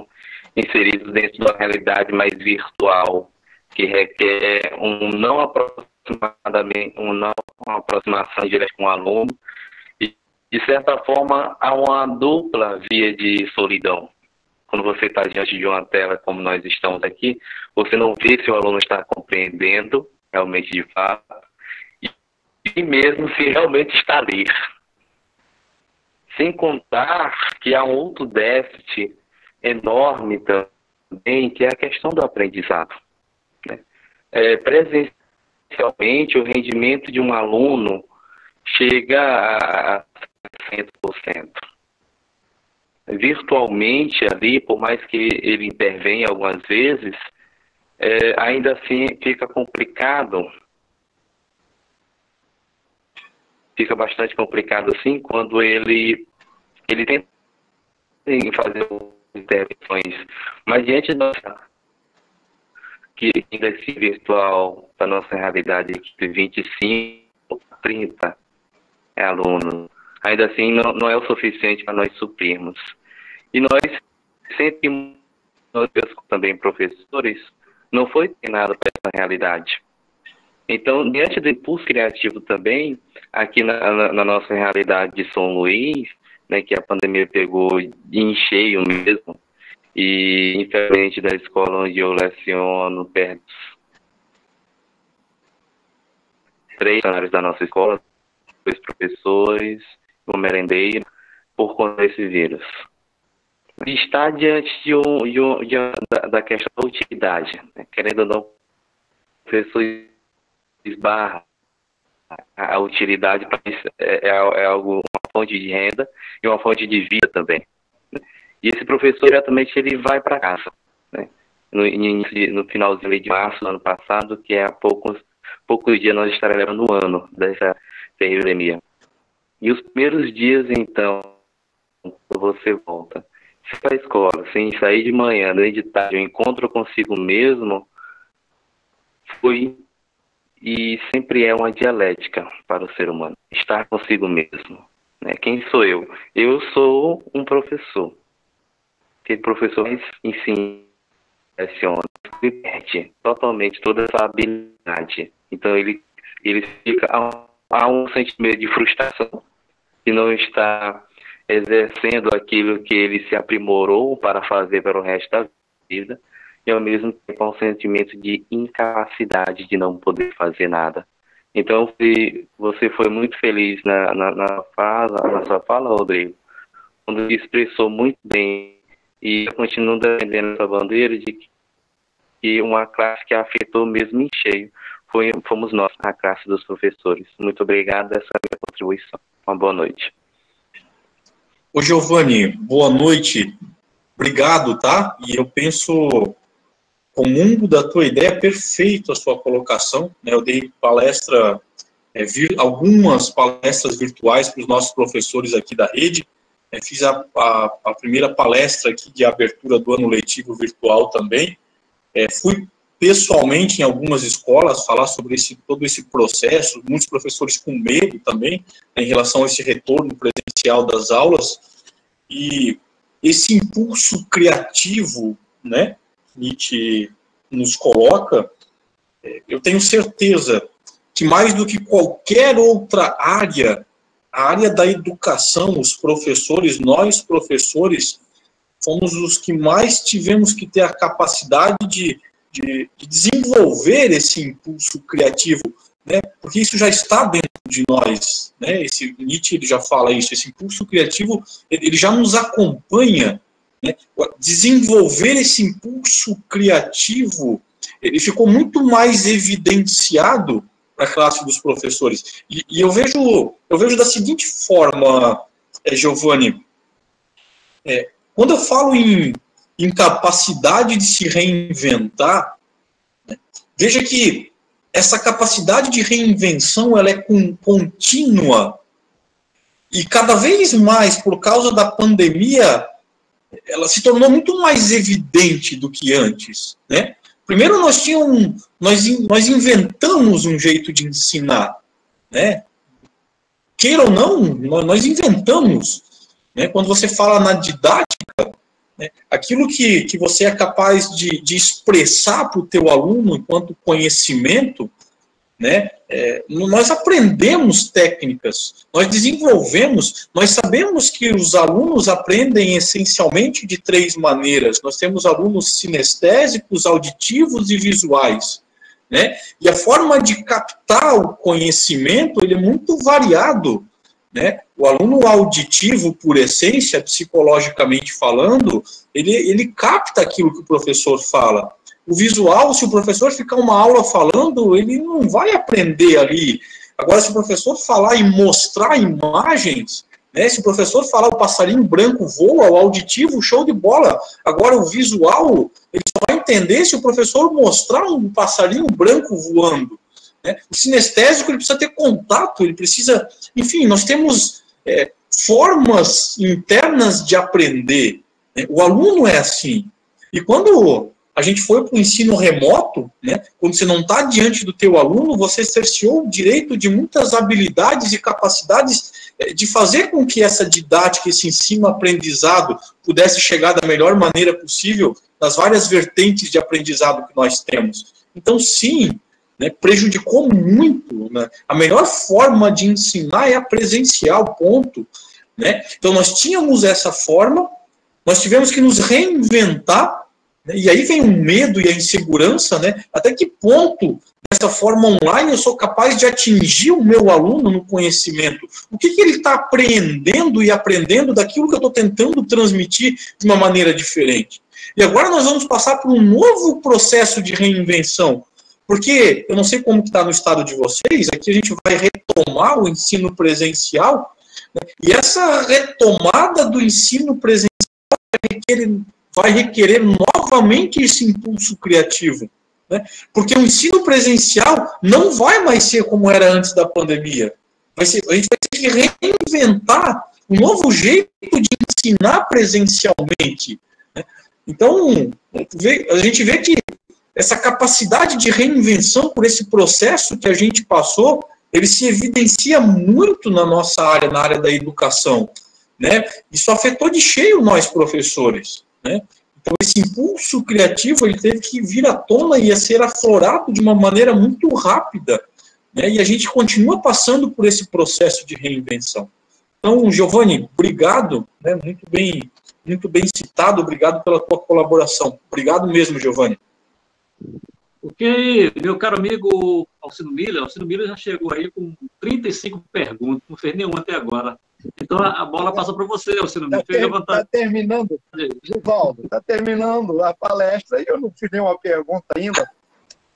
inseridos dentro de uma realidade mais virtual, que requer um não aproximamento aproximadamente uma, uma aproximação direta com o aluno e, de certa forma, há uma dupla via de solidão. Quando você está diante de uma tela como nós estamos aqui, você não vê se o aluno está compreendendo realmente de fato e, mesmo se realmente está ali. Sem contar que há um outro déficit enorme também, que é a questão do aprendizado. Né? É, Inicialmente, o rendimento de um aluno chega a 100%. Virtualmente, ali, por mais que ele intervenha algumas vezes, é, ainda assim fica complicado. Fica bastante complicado assim quando ele, ele tenta fazer intervenções. Mas diante da que ainda se virtual para nossa realidade de 25, 30 é alunos, ainda assim não, não é o suficiente para nós suprirmos. E nós sentimos, nós também professores, não foi treinado para essa realidade. Então, diante do impulso criativo também, aqui na, na, na nossa realidade de São Luís, né, que a pandemia pegou em cheio mesmo, e infelizmente da escola onde eu leciono, perto três funcionários da nossa escola, dois professores, um merendeiro, por conta desse vírus. Está diante de um, de um, de um da, da, questão da utilidade, né? querendo ou não, o professor esbarra a, utilidade é, é, é algo, uma fonte de renda e uma fonte de vida também. E esse professor, diretamente, ele vai para casa. Né? No, no finalzinho de março do ano passado, que é há poucos, poucos dias nós estaremos no ano dessa pandemia. E os primeiros dias, então, você volta. Se para a escola, sem sair de manhã, nem de tarde, o encontro consigo mesmo, foi e sempre é uma dialética para o ser humano. Estar consigo mesmo. Né? Quem sou eu? Eu sou um professor aquele professor ensina, leciona, ele perde totalmente toda essa habilidade. Então ele, ele fica há um sentimento de frustração que não está exercendo aquilo que ele se aprimorou para fazer pelo resto da vida e ao mesmo tempo um sentimento de incapacidade de não poder fazer nada. Então, se você foi muito feliz na, na, na, fala, na sua fala, Rodrigo, quando expressou muito bem e eu continuo defendendo essa bandeira de que uma classe que afetou mesmo em cheio foi, fomos nós, a classe dos professores. Muito obrigado, essa é a minha contribuição. Uma boa noite. Ô Giovanni, boa noite. Obrigado, tá? E eu penso, comungo da tua ideia, perfeito a sua colocação. Né? Eu dei palestra, é, vir, algumas palestras virtuais para os nossos professores aqui da rede, é, fiz a, a, a, primeira palestra aqui de abertura do ano letivo virtual também. É, fui pessoalmente em algumas escolas falar sobre esse, todo esse processo, muitos professores com medo também né, em relação a esse retorno presencial das aulas. E esse impulso criativo, né, Nietzsche nos coloca, é, eu tenho certeza que mais do que qualquer outra área a área da educação, os professores, nós professores, fomos os que mais tivemos que ter a capacidade de, de, de desenvolver esse impulso criativo, né? porque isso já está dentro de nós. Né? Esse Nietzsche ele já fala isso, esse impulso criativo ele já nos acompanha. Né? Desenvolver esse impulso criativo ele ficou muito mais evidenciado para a classe dos professores. E, e, eu vejo eu vejo da seguinte forma, é, Giovanni, é, quando eu falo em incapacidade de se reinventar, né, veja que essa capacidade de reinvenção ela é com, contínua e cada vez mais por causa da pandemia ela se tornou muito mais evidente do que antes, né? Primeiro nós tínhamos, nós, nós inventamos um jeito de ensinar, né? Queira ou não, nós inventamos. Né? Quando você fala na didática, né? aquilo que, que você é capaz de, de expressar para o teu aluno enquanto conhecimento, né? É, nós aprendemos técnicas, nós desenvolvemos, nós sabemos que os alunos aprendem essencialmente de três maneiras. Nós temos alunos sinestésicos, auditivos e visuais. Né? E a forma de captar o conhecimento ele é muito variado. Né? O aluno auditivo, por essência, psicologicamente falando, ele, ele capta aquilo que o professor fala. O visual, se o professor ficar uma aula falando, ele não vai aprender ali. Agora, se o professor falar e mostrar imagens, né, se o professor falar o passarinho branco voa, o auditivo, show de bola. Agora, o visual, ele só vai entender se o professor mostrar um passarinho branco voando. Né? O sinestésico, ele precisa ter contato, ele precisa... Enfim, nós temos é, formas internas de aprender. Né? O aluno é assim. E quando a gente foi para o ensino remoto, né, quando você não está diante do teu aluno, você cerceou o direito de muitas habilidades e capacidades eh, de fazer com que essa didática, esse ensino-aprendizado pudesse chegar da melhor maneira possível nas várias vertentes de aprendizado que nós temos. Então, sim, né, prejudicou muito. Né? A melhor forma de ensinar é a presencial, ponto. Né? Então, nós tínhamos essa forma, nós tivemos que nos reinventar? E aí vem o medo e a insegurança, né? Até que ponto, dessa forma online, eu sou capaz de atingir o meu aluno no conhecimento? O que, que ele está aprendendo e aprendendo daquilo que eu estou tentando transmitir de uma maneira diferente? E agora nós vamos passar por um novo processo de reinvenção. Porque eu não sei como está no estado de vocês, aqui a gente vai retomar o ensino presencial, né? e essa retomada do ensino presencial requer vai requerer novamente esse impulso criativo. Né? Porque o ensino presencial não vai mais ser como era antes da pandemia. Ser, a gente vai ter que reinventar um novo jeito de ensinar presencialmente. Né? Então, a gente vê que essa capacidade de reinvenção por esse processo que a gente passou, ele se evidencia muito na nossa área, na área da educação. Né? Isso afetou de cheio nós, professores. Né? Então, esse impulso criativo ele teve que vir à tona e a ser aflorado de uma maneira muito rápida. Né? E a gente continua passando por esse processo de reinvenção. Então, Giovanni, obrigado, né? muito bem muito bem citado, obrigado pela tua colaboração. Obrigado mesmo, Giovanni. Ok, meu caro amigo Alcino Miller, Alcino Miller já chegou aí com 35 perguntas, não fez nenhuma até agora. Então a bola passa para você, Alcino Miller. Está ter, tá terminando, Givaldo, está terminando a palestra e eu não fiz nenhuma pergunta ainda.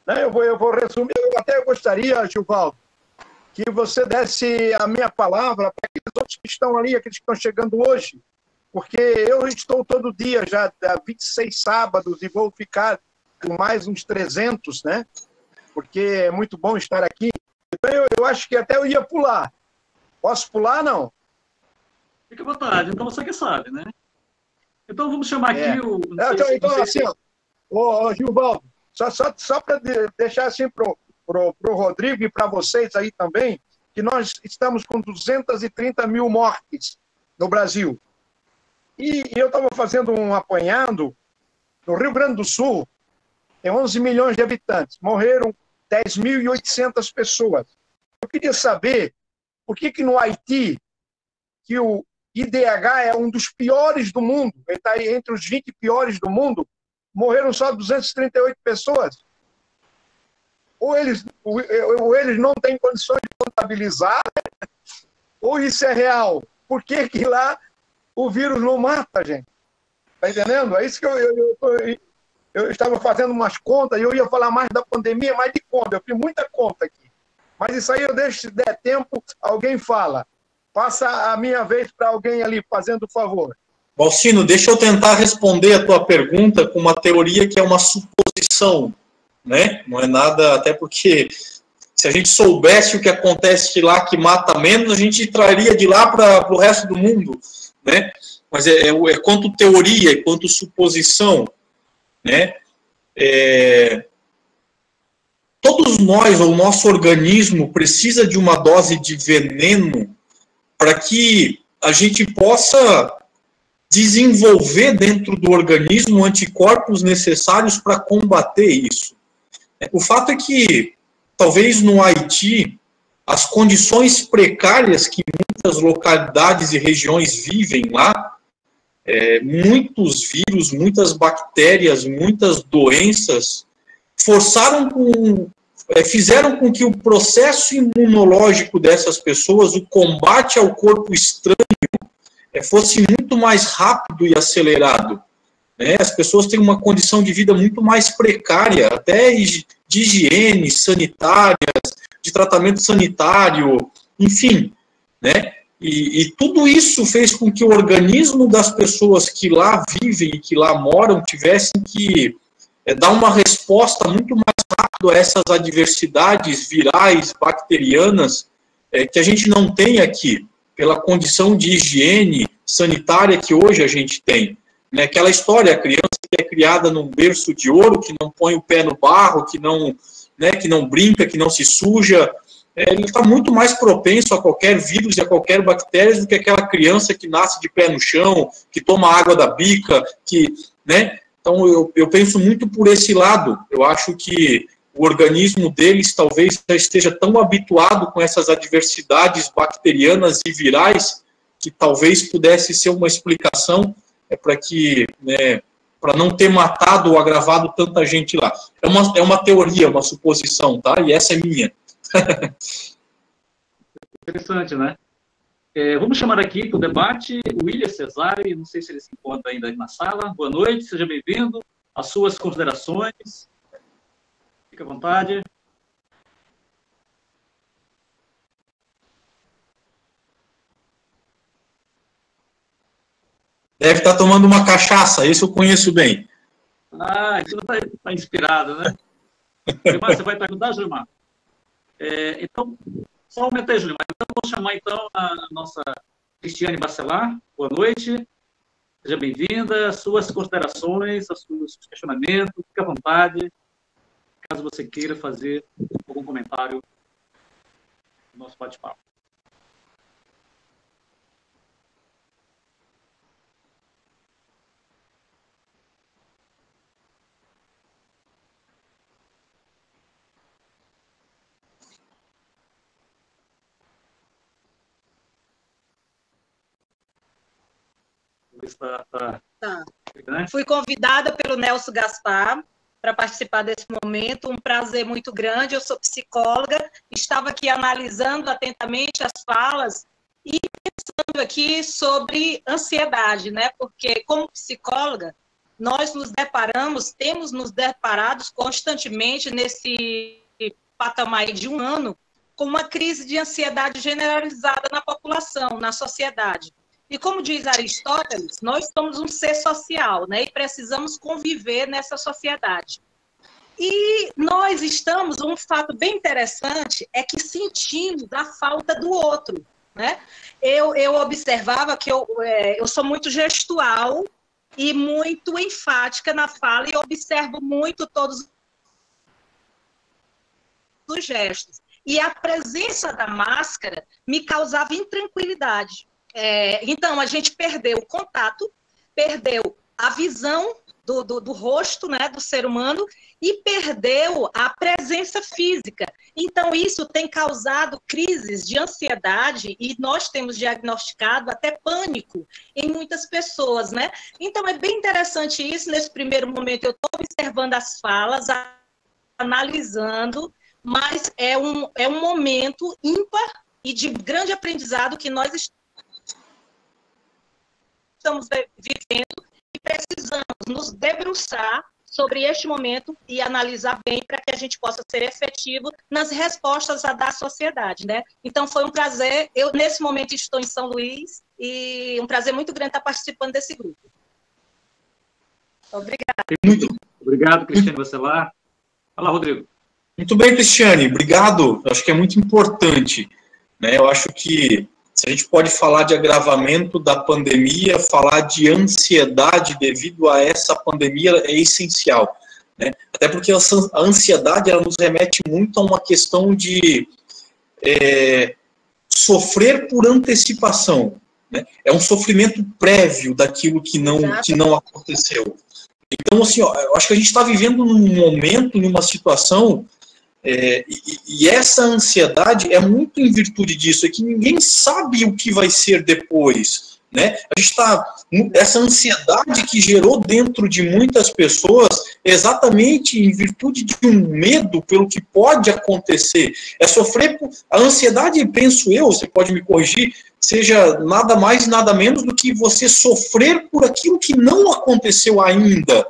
Né? Eu, vou, eu vou resumir, eu até gostaria, Givaldo, que você desse a minha palavra para aqueles outros que estão ali, aqueles que estão chegando hoje, porque eu estou todo dia já há 26 sábados e vou ficar com mais uns 300, né? Porque é muito bom estar aqui. Então, eu, eu acho que até eu ia pular. Posso pular, não? Fique à vontade. Então, você que sabe, né? Então, vamos chamar é. aqui o... Não, então, então assim, ó, ô, ô, Gilvaldo, só, só, só para deixar assim para o Rodrigo e para vocês aí também, que nós estamos com 230 mil mortes no Brasil. E, e eu estava fazendo um apanhado no Rio Grande do Sul, tem 11 milhões de habitantes, morreram 10.800 pessoas. Eu queria saber por que, que no Haiti, que o IDH é um dos piores do mundo, ele está entre os 20 piores do mundo, morreram só 238 pessoas. Ou eles, ou eles não têm condições de contabilizar, ou isso é real. Por que, que lá o vírus não mata, gente? Está entendendo? É isso que eu, eu, eu, eu estava fazendo umas contas e eu ia falar mais da pandemia, mais de conta. Eu fiz muita conta aqui. Mas isso aí eu deixo, se der tempo, alguém fala. Passa a minha vez para alguém ali, fazendo o favor. Balsino, deixa eu tentar responder a tua pergunta com uma teoria que é uma suposição, né? Não é nada, até porque se a gente soubesse o que acontece lá que mata menos, a gente traria de lá para o resto do mundo, né? Mas é, é, é quanto teoria, é quanto suposição né? É, todos nós, o nosso organismo precisa de uma dose de veneno para que a gente possa desenvolver dentro do organismo anticorpos necessários para combater isso. O fato é que, talvez no Haiti, as condições precárias que muitas localidades e regiões vivem lá é, muitos vírus, muitas bactérias, muitas doenças forçaram com, é, fizeram com que o processo imunológico dessas pessoas, o combate ao corpo estranho, é, fosse muito mais rápido e acelerado. Né? As pessoas têm uma condição de vida muito mais precária, até de higiene sanitárias, de tratamento sanitário, enfim, né? E, e, tudo isso fez com que o organismo das pessoas que lá vivem e que lá moram tivessem que é, dar uma resposta muito mais a essas adversidades virais, bacterianas, é, que a gente não tem aqui, pela condição de higiene sanitária que hoje a gente tem. Né? Aquela história, a criança que é criada num berço de ouro, que não põe o pé no barro, que não, né, que não brinca, que não se suja, é, ele está muito mais propenso a qualquer vírus e a qualquer bactéria do que aquela criança que nasce de pé no chão, que toma água da bica, que, né? Então eu, eu penso muito por esse lado. Eu acho que o organismo deles talvez já esteja tão habituado com essas adversidades bacterianas e virais que talvez pudesse ser uma explicação é para que né, para não ter matado ou agravado tanta gente lá. É uma, é uma teoria, uma suposição, tá? E essa é minha. Interessante, né? É, vamos chamar aqui para o debate o William Cesare, não sei se ele se encontra ainda na sala. Boa noite, seja bem-vindo. As suas considerações. Fique à vontade. Deve estar tomando uma cachaça, isso eu conheço bem. Ah, isso está tá inspirado, né? Gilmar, você vai perguntar, Gilmar? É, então, só aumentei, mas então vou chamar então a nossa Cristiane Bacelar. Boa noite. Seja bem-vinda. Suas considerações, seus questionamentos, fique à vontade. Caso você queira fazer algum comentário no nosso bate-papo. Tá, tá. tá. Fui convidada pelo Nelson Gaspar para participar desse momento, um prazer muito grande. Eu sou psicóloga, estava aqui analisando atentamente as falas e pensando aqui sobre ansiedade, né? Porque como psicóloga, nós nos deparamos, temos nos deparados constantemente nesse patamar de um ano com uma crise de ansiedade generalizada na população, na sociedade. E como diz Aristóteles, nós somos um ser social, né? E precisamos conviver nessa sociedade. E nós estamos, um fato bem interessante é que sentimos a falta do outro, né? Eu, eu observava que eu, é, eu sou muito gestual e muito enfática na fala e observo muito todos os gestos. E a presença da máscara me causava intranquilidade. É, então, a gente perdeu o contato, perdeu a visão do, do, do, rosto né, do ser humano e perdeu a presença física. Então, isso tem causado crises de ansiedade e nós temos diagnosticado até pânico em muitas pessoas, né? Então, é bem interessante isso. Nesse primeiro momento, eu estou observando as falas, analisando, mas é um, é um momento ímpar e de grande aprendizado que nós estamos estamos vivendo e precisamos nos debruçar sobre este momento e analisar bem para que a gente possa ser efetivo nas respostas a dar à sociedade, né? Então foi um prazer. Eu nesse momento estou em São Luís e um prazer muito grande estar participando desse grupo. Obrigada. Muito obrigado, Cristiane Bacelar. Fala, Rodrigo. Muito bem, Cristiane. Obrigado. Eu acho que é muito importante. Né? Eu acho que se a gente pode falar de agravamento da pandemia, falar de ansiedade devido a essa pandemia é essencial. Né? Até porque a ansiedade ela nos remete muito a uma questão de é, sofrer por antecipação. Né? É um sofrimento prévio daquilo que não, que não aconteceu. Então, assim, ó, eu acho que a gente está vivendo num momento, numa situação é, e, e, essa ansiedade é muito em virtude disso, é que ninguém sabe o que vai ser depois. Né? A gente está. Essa ansiedade que gerou dentro de muitas pessoas, exatamente em virtude de um medo pelo que pode acontecer. É sofrer. A ansiedade, penso eu, você pode me corrigir, seja nada mais nada menos do que você sofrer por aquilo que não aconteceu ainda.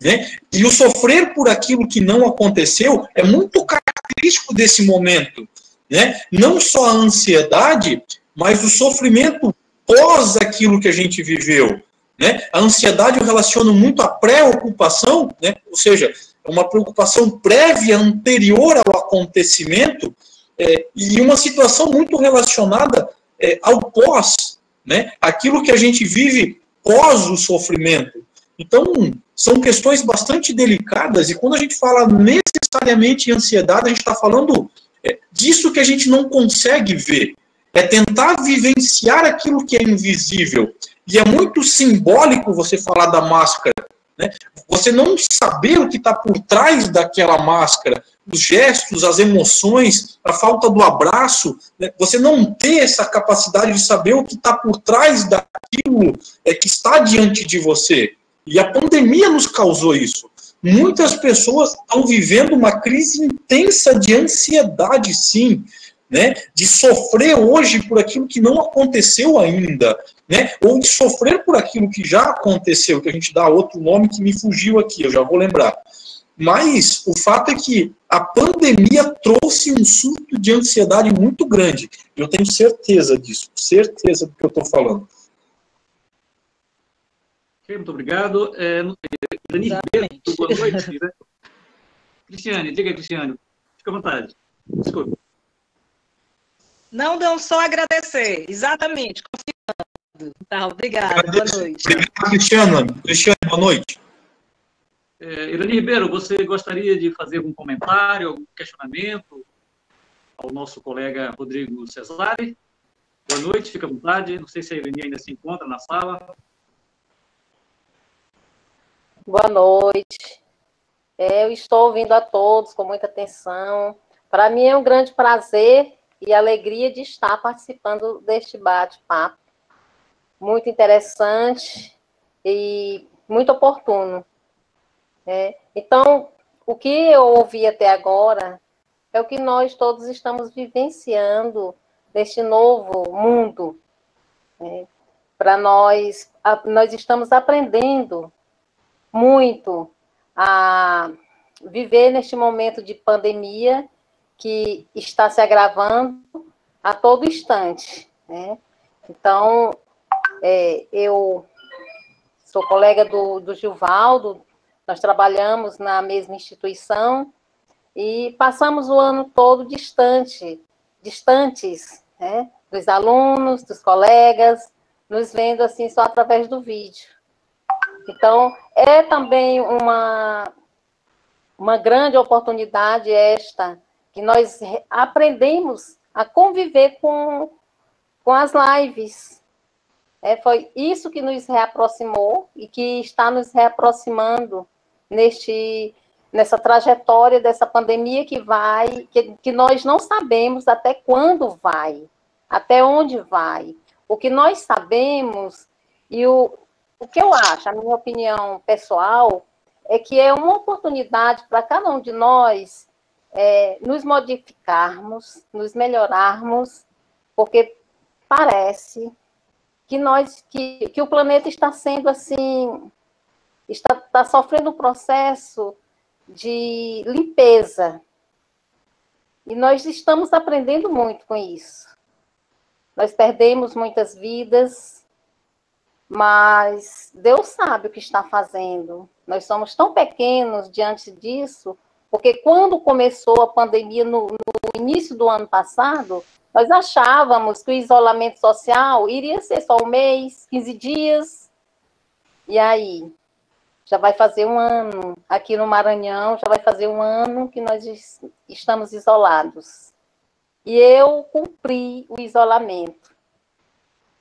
Né? E o sofrer por aquilo que não aconteceu é muito característico desse momento. Né? Não só a ansiedade, mas o sofrimento pós aquilo que a gente viveu. Né? A ansiedade eu relaciono muito à preocupação, né? ou seja, uma preocupação prévia, anterior ao acontecimento, é, e uma situação muito relacionada é, ao pós. Né? Aquilo que a gente vive pós o sofrimento. Então, são questões bastante delicadas, e quando a gente fala necessariamente em ansiedade, a gente está falando é, disso que a gente não consegue ver. É tentar vivenciar aquilo que é invisível. E é muito simbólico você falar da máscara. Né? Você não saber o que está por trás daquela máscara, os gestos, as emoções, a falta do abraço, né? você não ter essa capacidade de saber o que está por trás daquilo é, que está diante de você. E a pandemia nos causou isso. Muitas pessoas estão vivendo uma crise intensa de ansiedade, sim, né? De sofrer hoje por aquilo que não aconteceu ainda, né? Ou de sofrer por aquilo que já aconteceu, que a gente dá outro nome que me fugiu aqui, eu já vou lembrar. Mas o fato é que a pandemia trouxe um surto de ansiedade muito grande. Eu tenho certeza disso, certeza do que eu estou falando. Okay, muito obrigado. É, Dani Ribeiro, boa noite. Né? Cristiane, diga aí, Cristiane. Fica à vontade. Desculpa. Não, não, só agradecer. Exatamente, confiando. Tá, obrigada. Boa noite. Obrigado, Cristiano. Cristiane, boa noite. É, Irani Ribeiro, você gostaria de fazer algum comentário, algum questionamento ao nosso colega Rodrigo Cesare? Boa noite, fica à vontade. Não sei se a Irani ainda se encontra na sala. Boa noite. É, eu estou ouvindo a todos com muita atenção. Para mim é um grande prazer e alegria de estar participando deste bate-papo. Muito interessante e muito oportuno. É, então, o que eu ouvi até agora é o que nós todos estamos vivenciando neste novo mundo. É, Para nós, nós estamos aprendendo muito a viver neste momento de pandemia que está se agravando a todo instante. Né? Então, é, eu sou colega do, do Gilvaldo, nós trabalhamos na mesma instituição e passamos o ano todo distante, distantes né? dos alunos, dos colegas, nos vendo assim só através do vídeo. Então, é também uma, uma grande oportunidade esta, que nós aprendemos a conviver com, com as lives. É, foi isso que nos reaproximou e que está nos reaproximando neste, nessa trajetória dessa pandemia que vai, que, que nós não sabemos até quando vai, até onde vai. O que nós sabemos e o, o que eu acho, a minha opinião pessoal, é que é uma oportunidade para cada um de nós é, nos modificarmos, nos melhorarmos, porque parece que nós que, que o planeta está sendo assim está, está sofrendo um processo de limpeza e nós estamos aprendendo muito com isso. Nós perdemos muitas vidas, mas Deus sabe o que está fazendo. Nós somos tão pequenos diante disso, porque quando começou a pandemia no, no início do ano passado, nós achávamos que o isolamento social iria ser só um mês, 15 dias. E aí? Já vai fazer um ano. Aqui no Maranhão, já vai fazer um ano que nós estamos isolados. E eu cumpri o isolamento.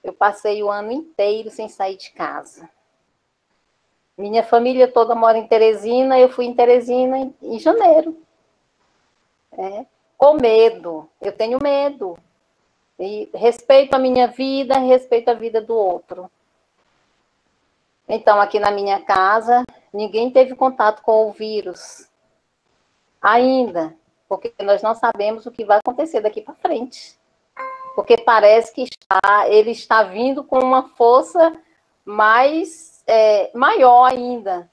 Eu passei o ano inteiro sem sair de casa. Minha família toda mora em Teresina, eu fui em Teresina em, em janeiro. É, com medo. Eu tenho medo. E respeito a minha vida, respeito a vida do outro. Então, aqui na minha casa, ninguém teve contato com o vírus. Ainda, porque nós não sabemos o que vai acontecer daqui para frente porque parece que está, ele está vindo com uma força mais é, maior ainda,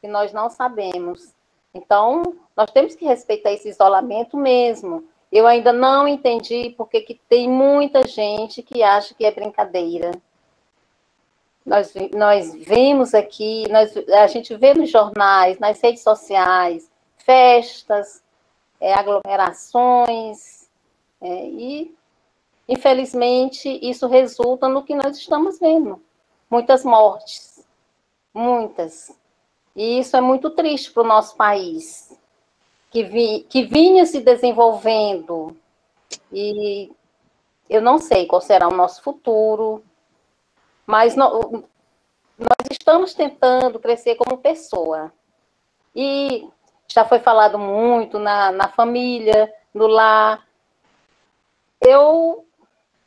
que nós não sabemos. Então, nós temos que respeitar esse isolamento mesmo. Eu ainda não entendi porque que tem muita gente que acha que é brincadeira. Nós, nós vemos aqui, nós, a gente vê nos jornais, nas redes sociais, festas, é, aglomerações, é, e Infelizmente, isso resulta no que nós estamos vendo. muitas mortes, muitas. E isso é muito triste para o nosso país, que, vi, que vinha se desenvolvendo. E eu não sei qual será o nosso futuro, mas no, nós estamos tentando crescer como pessoa. E já foi falado muito na, na família, no lar. Eu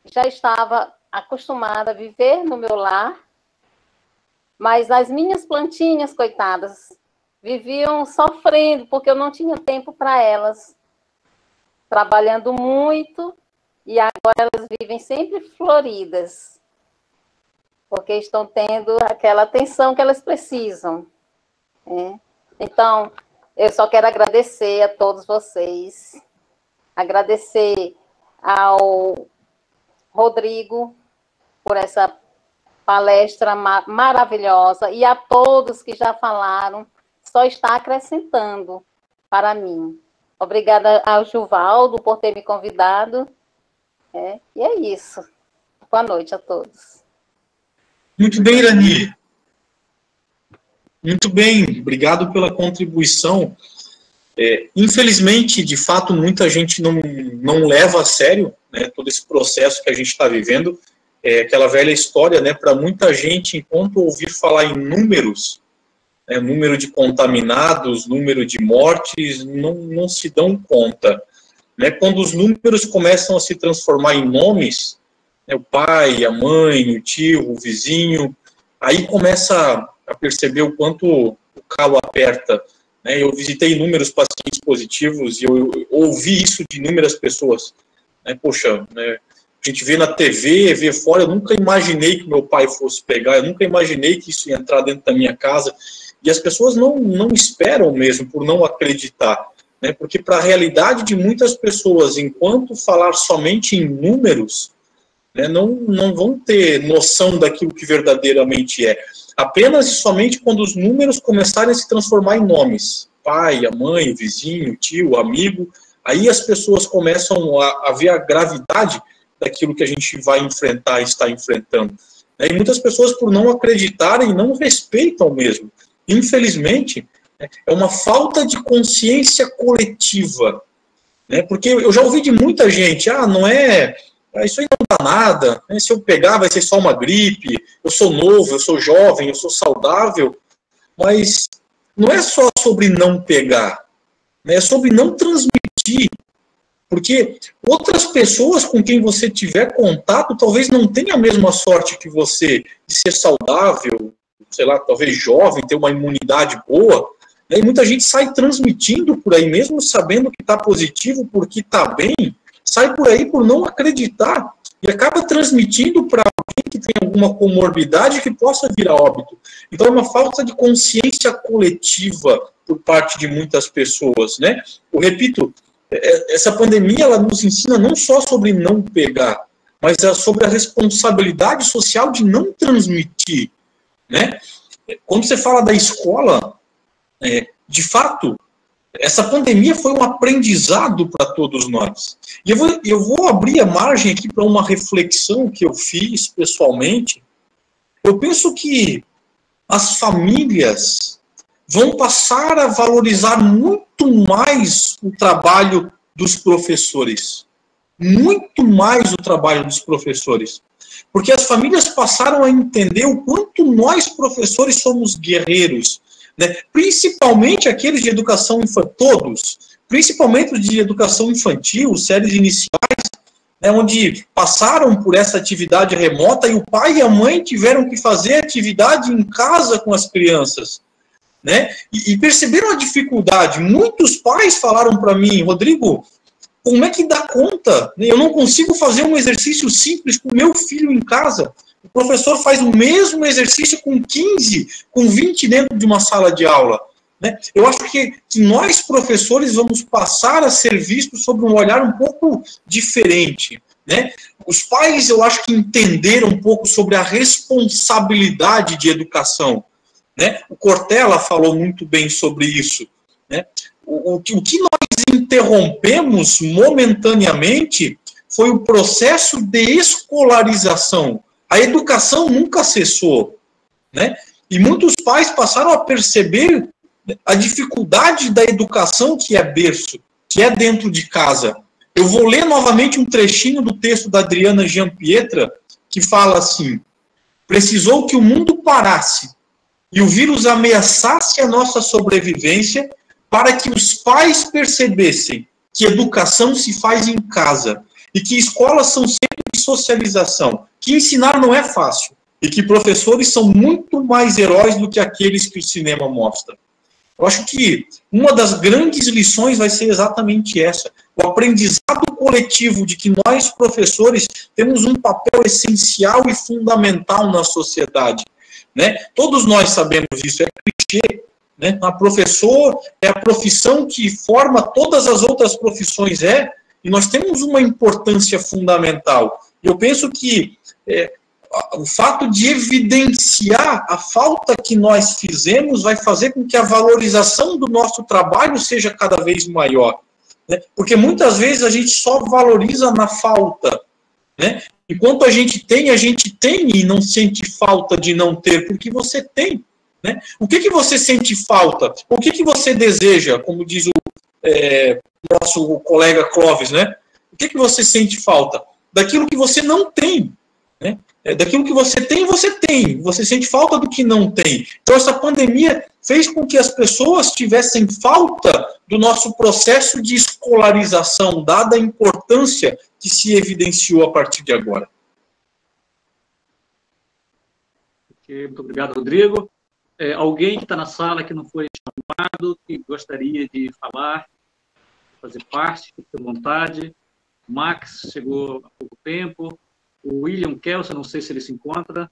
já estava acostumada a viver no meu lar, mas as minhas plantinhas, coitadas, viviam sofrendo, porque eu não tinha tempo para elas. Trabalhando muito, e agora elas vivem sempre floridas porque estão tendo aquela atenção que elas precisam. Né? Então, eu só quero agradecer a todos vocês, agradecer ao Rodrigo por essa palestra maravilhosa e a todos que já falaram, só está acrescentando para mim. Obrigada ao Juvaldo por ter me convidado. É, e é isso. Boa noite a todos. Muito bem, Irani. Muito bem, obrigado pela contribuição. É, infelizmente, de fato, muita gente não, não leva a sério né, todo esse processo que a gente está vivendo. É aquela velha história, né? Para muita gente, enquanto ouvir falar em números, né, número de contaminados, número de mortes, não, não se dão conta. Né? Quando os números começam a se transformar em nomes, né, o pai, a mãe, o tio, o vizinho, aí começa a perceber o quanto o calo aperta. Né? Eu visitei inúmeros pacientes positivos e eu ouvi isso de inúmeras pessoas. Né? Poxa, né, a gente vê na TV, vê fora, eu nunca imaginei que meu pai fosse pegar, eu nunca imaginei que isso ia entrar dentro da minha casa. E as pessoas não, não esperam mesmo, por não acreditar. Né? Porque para a realidade de muitas pessoas, enquanto falar somente em números, né, não, não vão ter noção daquilo que verdadeiramente é. Apenas e somente quando os números começarem a se transformar em nomes, pai, a mãe, o vizinho, o tio, o amigo, aí as pessoas começam a, a ver a gravidade daquilo que a gente vai enfrentar e está enfrentando. Né, e muitas pessoas, por não acreditarem, não respeitam mesmo. Infelizmente, né, é uma falta de consciência coletiva. Né, porque eu já ouvi de muita gente, ah, não é ah, isso aí não dá nada, né? se eu pegar vai ser só uma gripe, eu sou novo, eu sou jovem, eu sou saudável, mas não é só sobre não pegar, né? é sobre não transmitir, porque outras pessoas com quem você tiver contato talvez não tenham a mesma sorte que você de ser saudável, sei lá, talvez jovem, ter uma imunidade boa, né? e muita gente sai transmitindo por aí, mesmo sabendo que está positivo porque está bem, sai por aí por não acreditar e acaba transmitindo para alguém que tem alguma comorbidade que possa vir a óbito. Então é uma falta de consciência coletiva por parte de muitas pessoas, né? Eu repito, é, essa pandemia ela nos ensina não só sobre não pegar, mas é sobre a responsabilidade social de não transmitir, né? Quando você fala da escola, é, de fato, essa pandemia foi um aprendizado para todos nós. E eu vou, eu vou abrir a margem aqui para uma reflexão que eu fiz pessoalmente. Eu penso que as famílias vão passar a valorizar muito mais o trabalho dos professores. Muito mais o trabalho dos professores. Porque as famílias passaram a entender o quanto nós, professores, somos guerreiros né? principalmente aqueles de educação infantil, todos, principalmente os de educação infantil, séries iniciais, né, onde passaram por essa atividade remota e o pai e a mãe tiveram que fazer atividade em casa com as crianças. Né? E, e perceberam a dificuldade. Muitos pais falaram para mim, Rodrigo, como é que dá conta? Eu não consigo fazer um exercício simples com meu filho em casa. O professor faz o mesmo exercício com 15, com 20 dentro de uma sala de aula. Né? Eu acho que, que nós, professores, vamos passar a ser vistos sobre um olhar um pouco diferente. Né? Os pais, eu acho que entenderam um pouco sobre a responsabilidade de educação. Né? O Cortella falou muito bem sobre isso. Né? O, o, o que nós interrompemos momentaneamente foi o processo de escolarização a educação nunca cessou. né? E muitos pais passaram a perceber a dificuldade da educação que é berço, que é dentro de casa. Eu vou ler novamente um trechinho do texto da Adriana Giampietra, que fala assim: precisou que o mundo parasse e o vírus ameaçasse a nossa sobrevivência para que os pais percebessem que educação se faz em casa e que escolas são sempre de socialização, que ensinar não é fácil e que professores são muito mais heróis do que aqueles que o cinema mostra. Eu acho que uma das grandes lições vai ser exatamente essa: o aprendizado coletivo de que nós, professores, temos um papel essencial e fundamental na sociedade. Né? Todos nós sabemos isso, é clichê. Né? A professor é a profissão que forma todas as outras profissões, é, e nós temos uma importância fundamental. Eu penso que é, o fato de evidenciar a falta que nós fizemos vai fazer com que a valorização do nosso trabalho seja cada vez maior. Né? Porque muitas vezes a gente só valoriza na falta. Né? Enquanto a gente tem, a gente tem e não sente falta de não ter, porque você tem. Né? O que, que você sente falta? O que, que você deseja, como diz o é, nosso colega Clóvis, né? O que, que você sente falta? Daquilo que você não tem. Né? É, daquilo que você tem, você tem. Você sente falta do que não tem. Então, essa pandemia fez com que as pessoas tivessem falta do nosso processo de escolarização, dada a importância que se evidenciou a partir de agora. muito obrigado, Rodrigo. É, alguém que está na sala que não foi chamado, que gostaria de falar, fazer parte, fique à vontade. Max chegou há pouco tempo. O William Kelso, não sei se ele se encontra.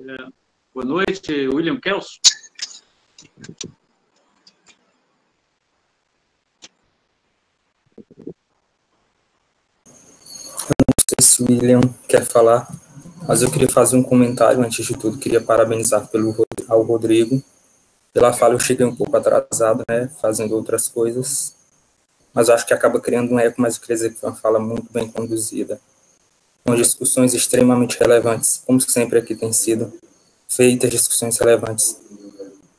É, boa noite, William Kelso. não sei se o William quer falar, mas eu queria fazer um comentário antes de tudo. Queria parabenizar pelo, ao Rodrigo. Pela fala, eu cheguei um pouco atrasado, né, fazendo outras coisas, mas acho que acaba criando um eco, mas eu queria dizer que foi uma fala muito bem conduzida com discussões extremamente relevantes, como sempre aqui tem sido feitas discussões relevantes.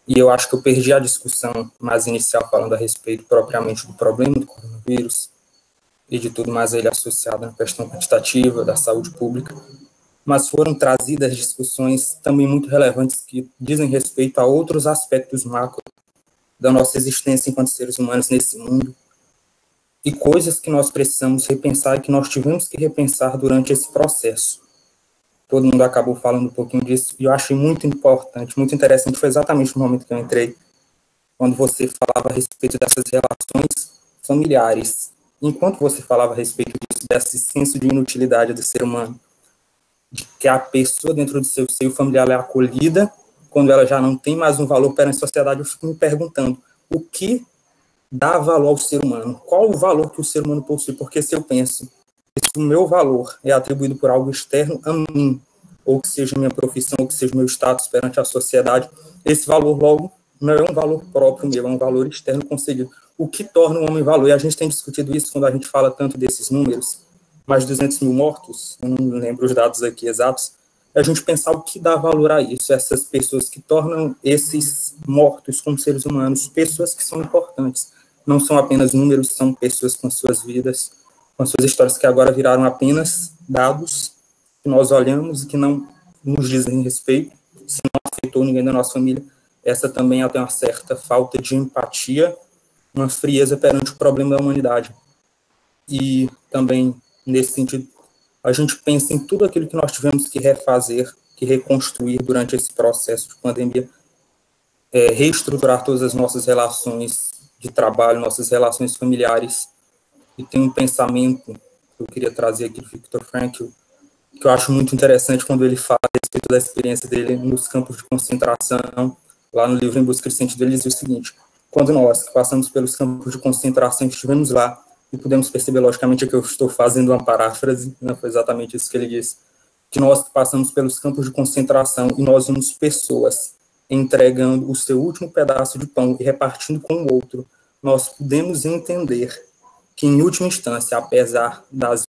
E eu acho que eu perdi a discussão mais inicial falando a respeito propriamente do problema do coronavírus e de tudo mais ele associado na questão quantitativa da saúde pública, mas foram trazidas discussões também muito relevantes que dizem respeito a outros aspectos macro da nossa existência enquanto seres humanos nesse mundo, e coisas que nós precisamos repensar e que nós tivemos que repensar durante esse processo. Todo mundo acabou falando um pouquinho disso e eu achei muito importante, muito interessante. Foi exatamente no momento que eu entrei, quando você falava a respeito dessas relações familiares. Enquanto você falava a respeito disso, desse senso de inutilidade do ser humano, de que a pessoa dentro do seu seio familiar é acolhida quando ela já não tem mais um valor perante a sociedade, eu fico me perguntando o que dá valor ao ser humano. Qual o valor que o ser humano possui? Porque se eu penso se o meu valor é atribuído por algo externo a mim, ou que seja minha profissão, ou que seja meu status perante a sociedade, esse valor logo não é um valor próprio meu, é um valor externo concedido. O que torna um homem valor? E a gente tem discutido isso quando a gente fala tanto desses números, mais de 200 mil mortos, eu não lembro os dados aqui exatos, é a gente pensar o que dá valor a isso, essas pessoas que tornam esses mortos como seres humanos, pessoas que são importantes não são apenas números, são pessoas com suas vidas, com suas histórias que agora viraram apenas dados que nós olhamos e que não nos dizem respeito, se não afetou ninguém da nossa família. Essa também tem uma certa falta de empatia, uma frieza perante o problema da humanidade. E também, nesse sentido, a gente pensa em tudo aquilo que nós tivemos que refazer, que reconstruir durante esse processo de pandemia, é, reestruturar todas as nossas relações de trabalho, nossas relações familiares. E tem um pensamento que eu queria trazer aqui do Viktor Frankl, que eu acho muito interessante quando ele fala a respeito da experiência dele nos campos de concentração. Lá no livro Em Busca de Sentido, ele diz o seguinte: quando nós que passamos pelos campos de concentração estivemos lá e pudemos perceber, logicamente, que eu estou fazendo uma paráfrase, não foi exatamente isso que ele disse, que nós que passamos pelos campos de concentração e nós vimos pessoas entregando o seu último pedaço de pão e repartindo com o outro, nós podemos entender que, em última instância, apesar das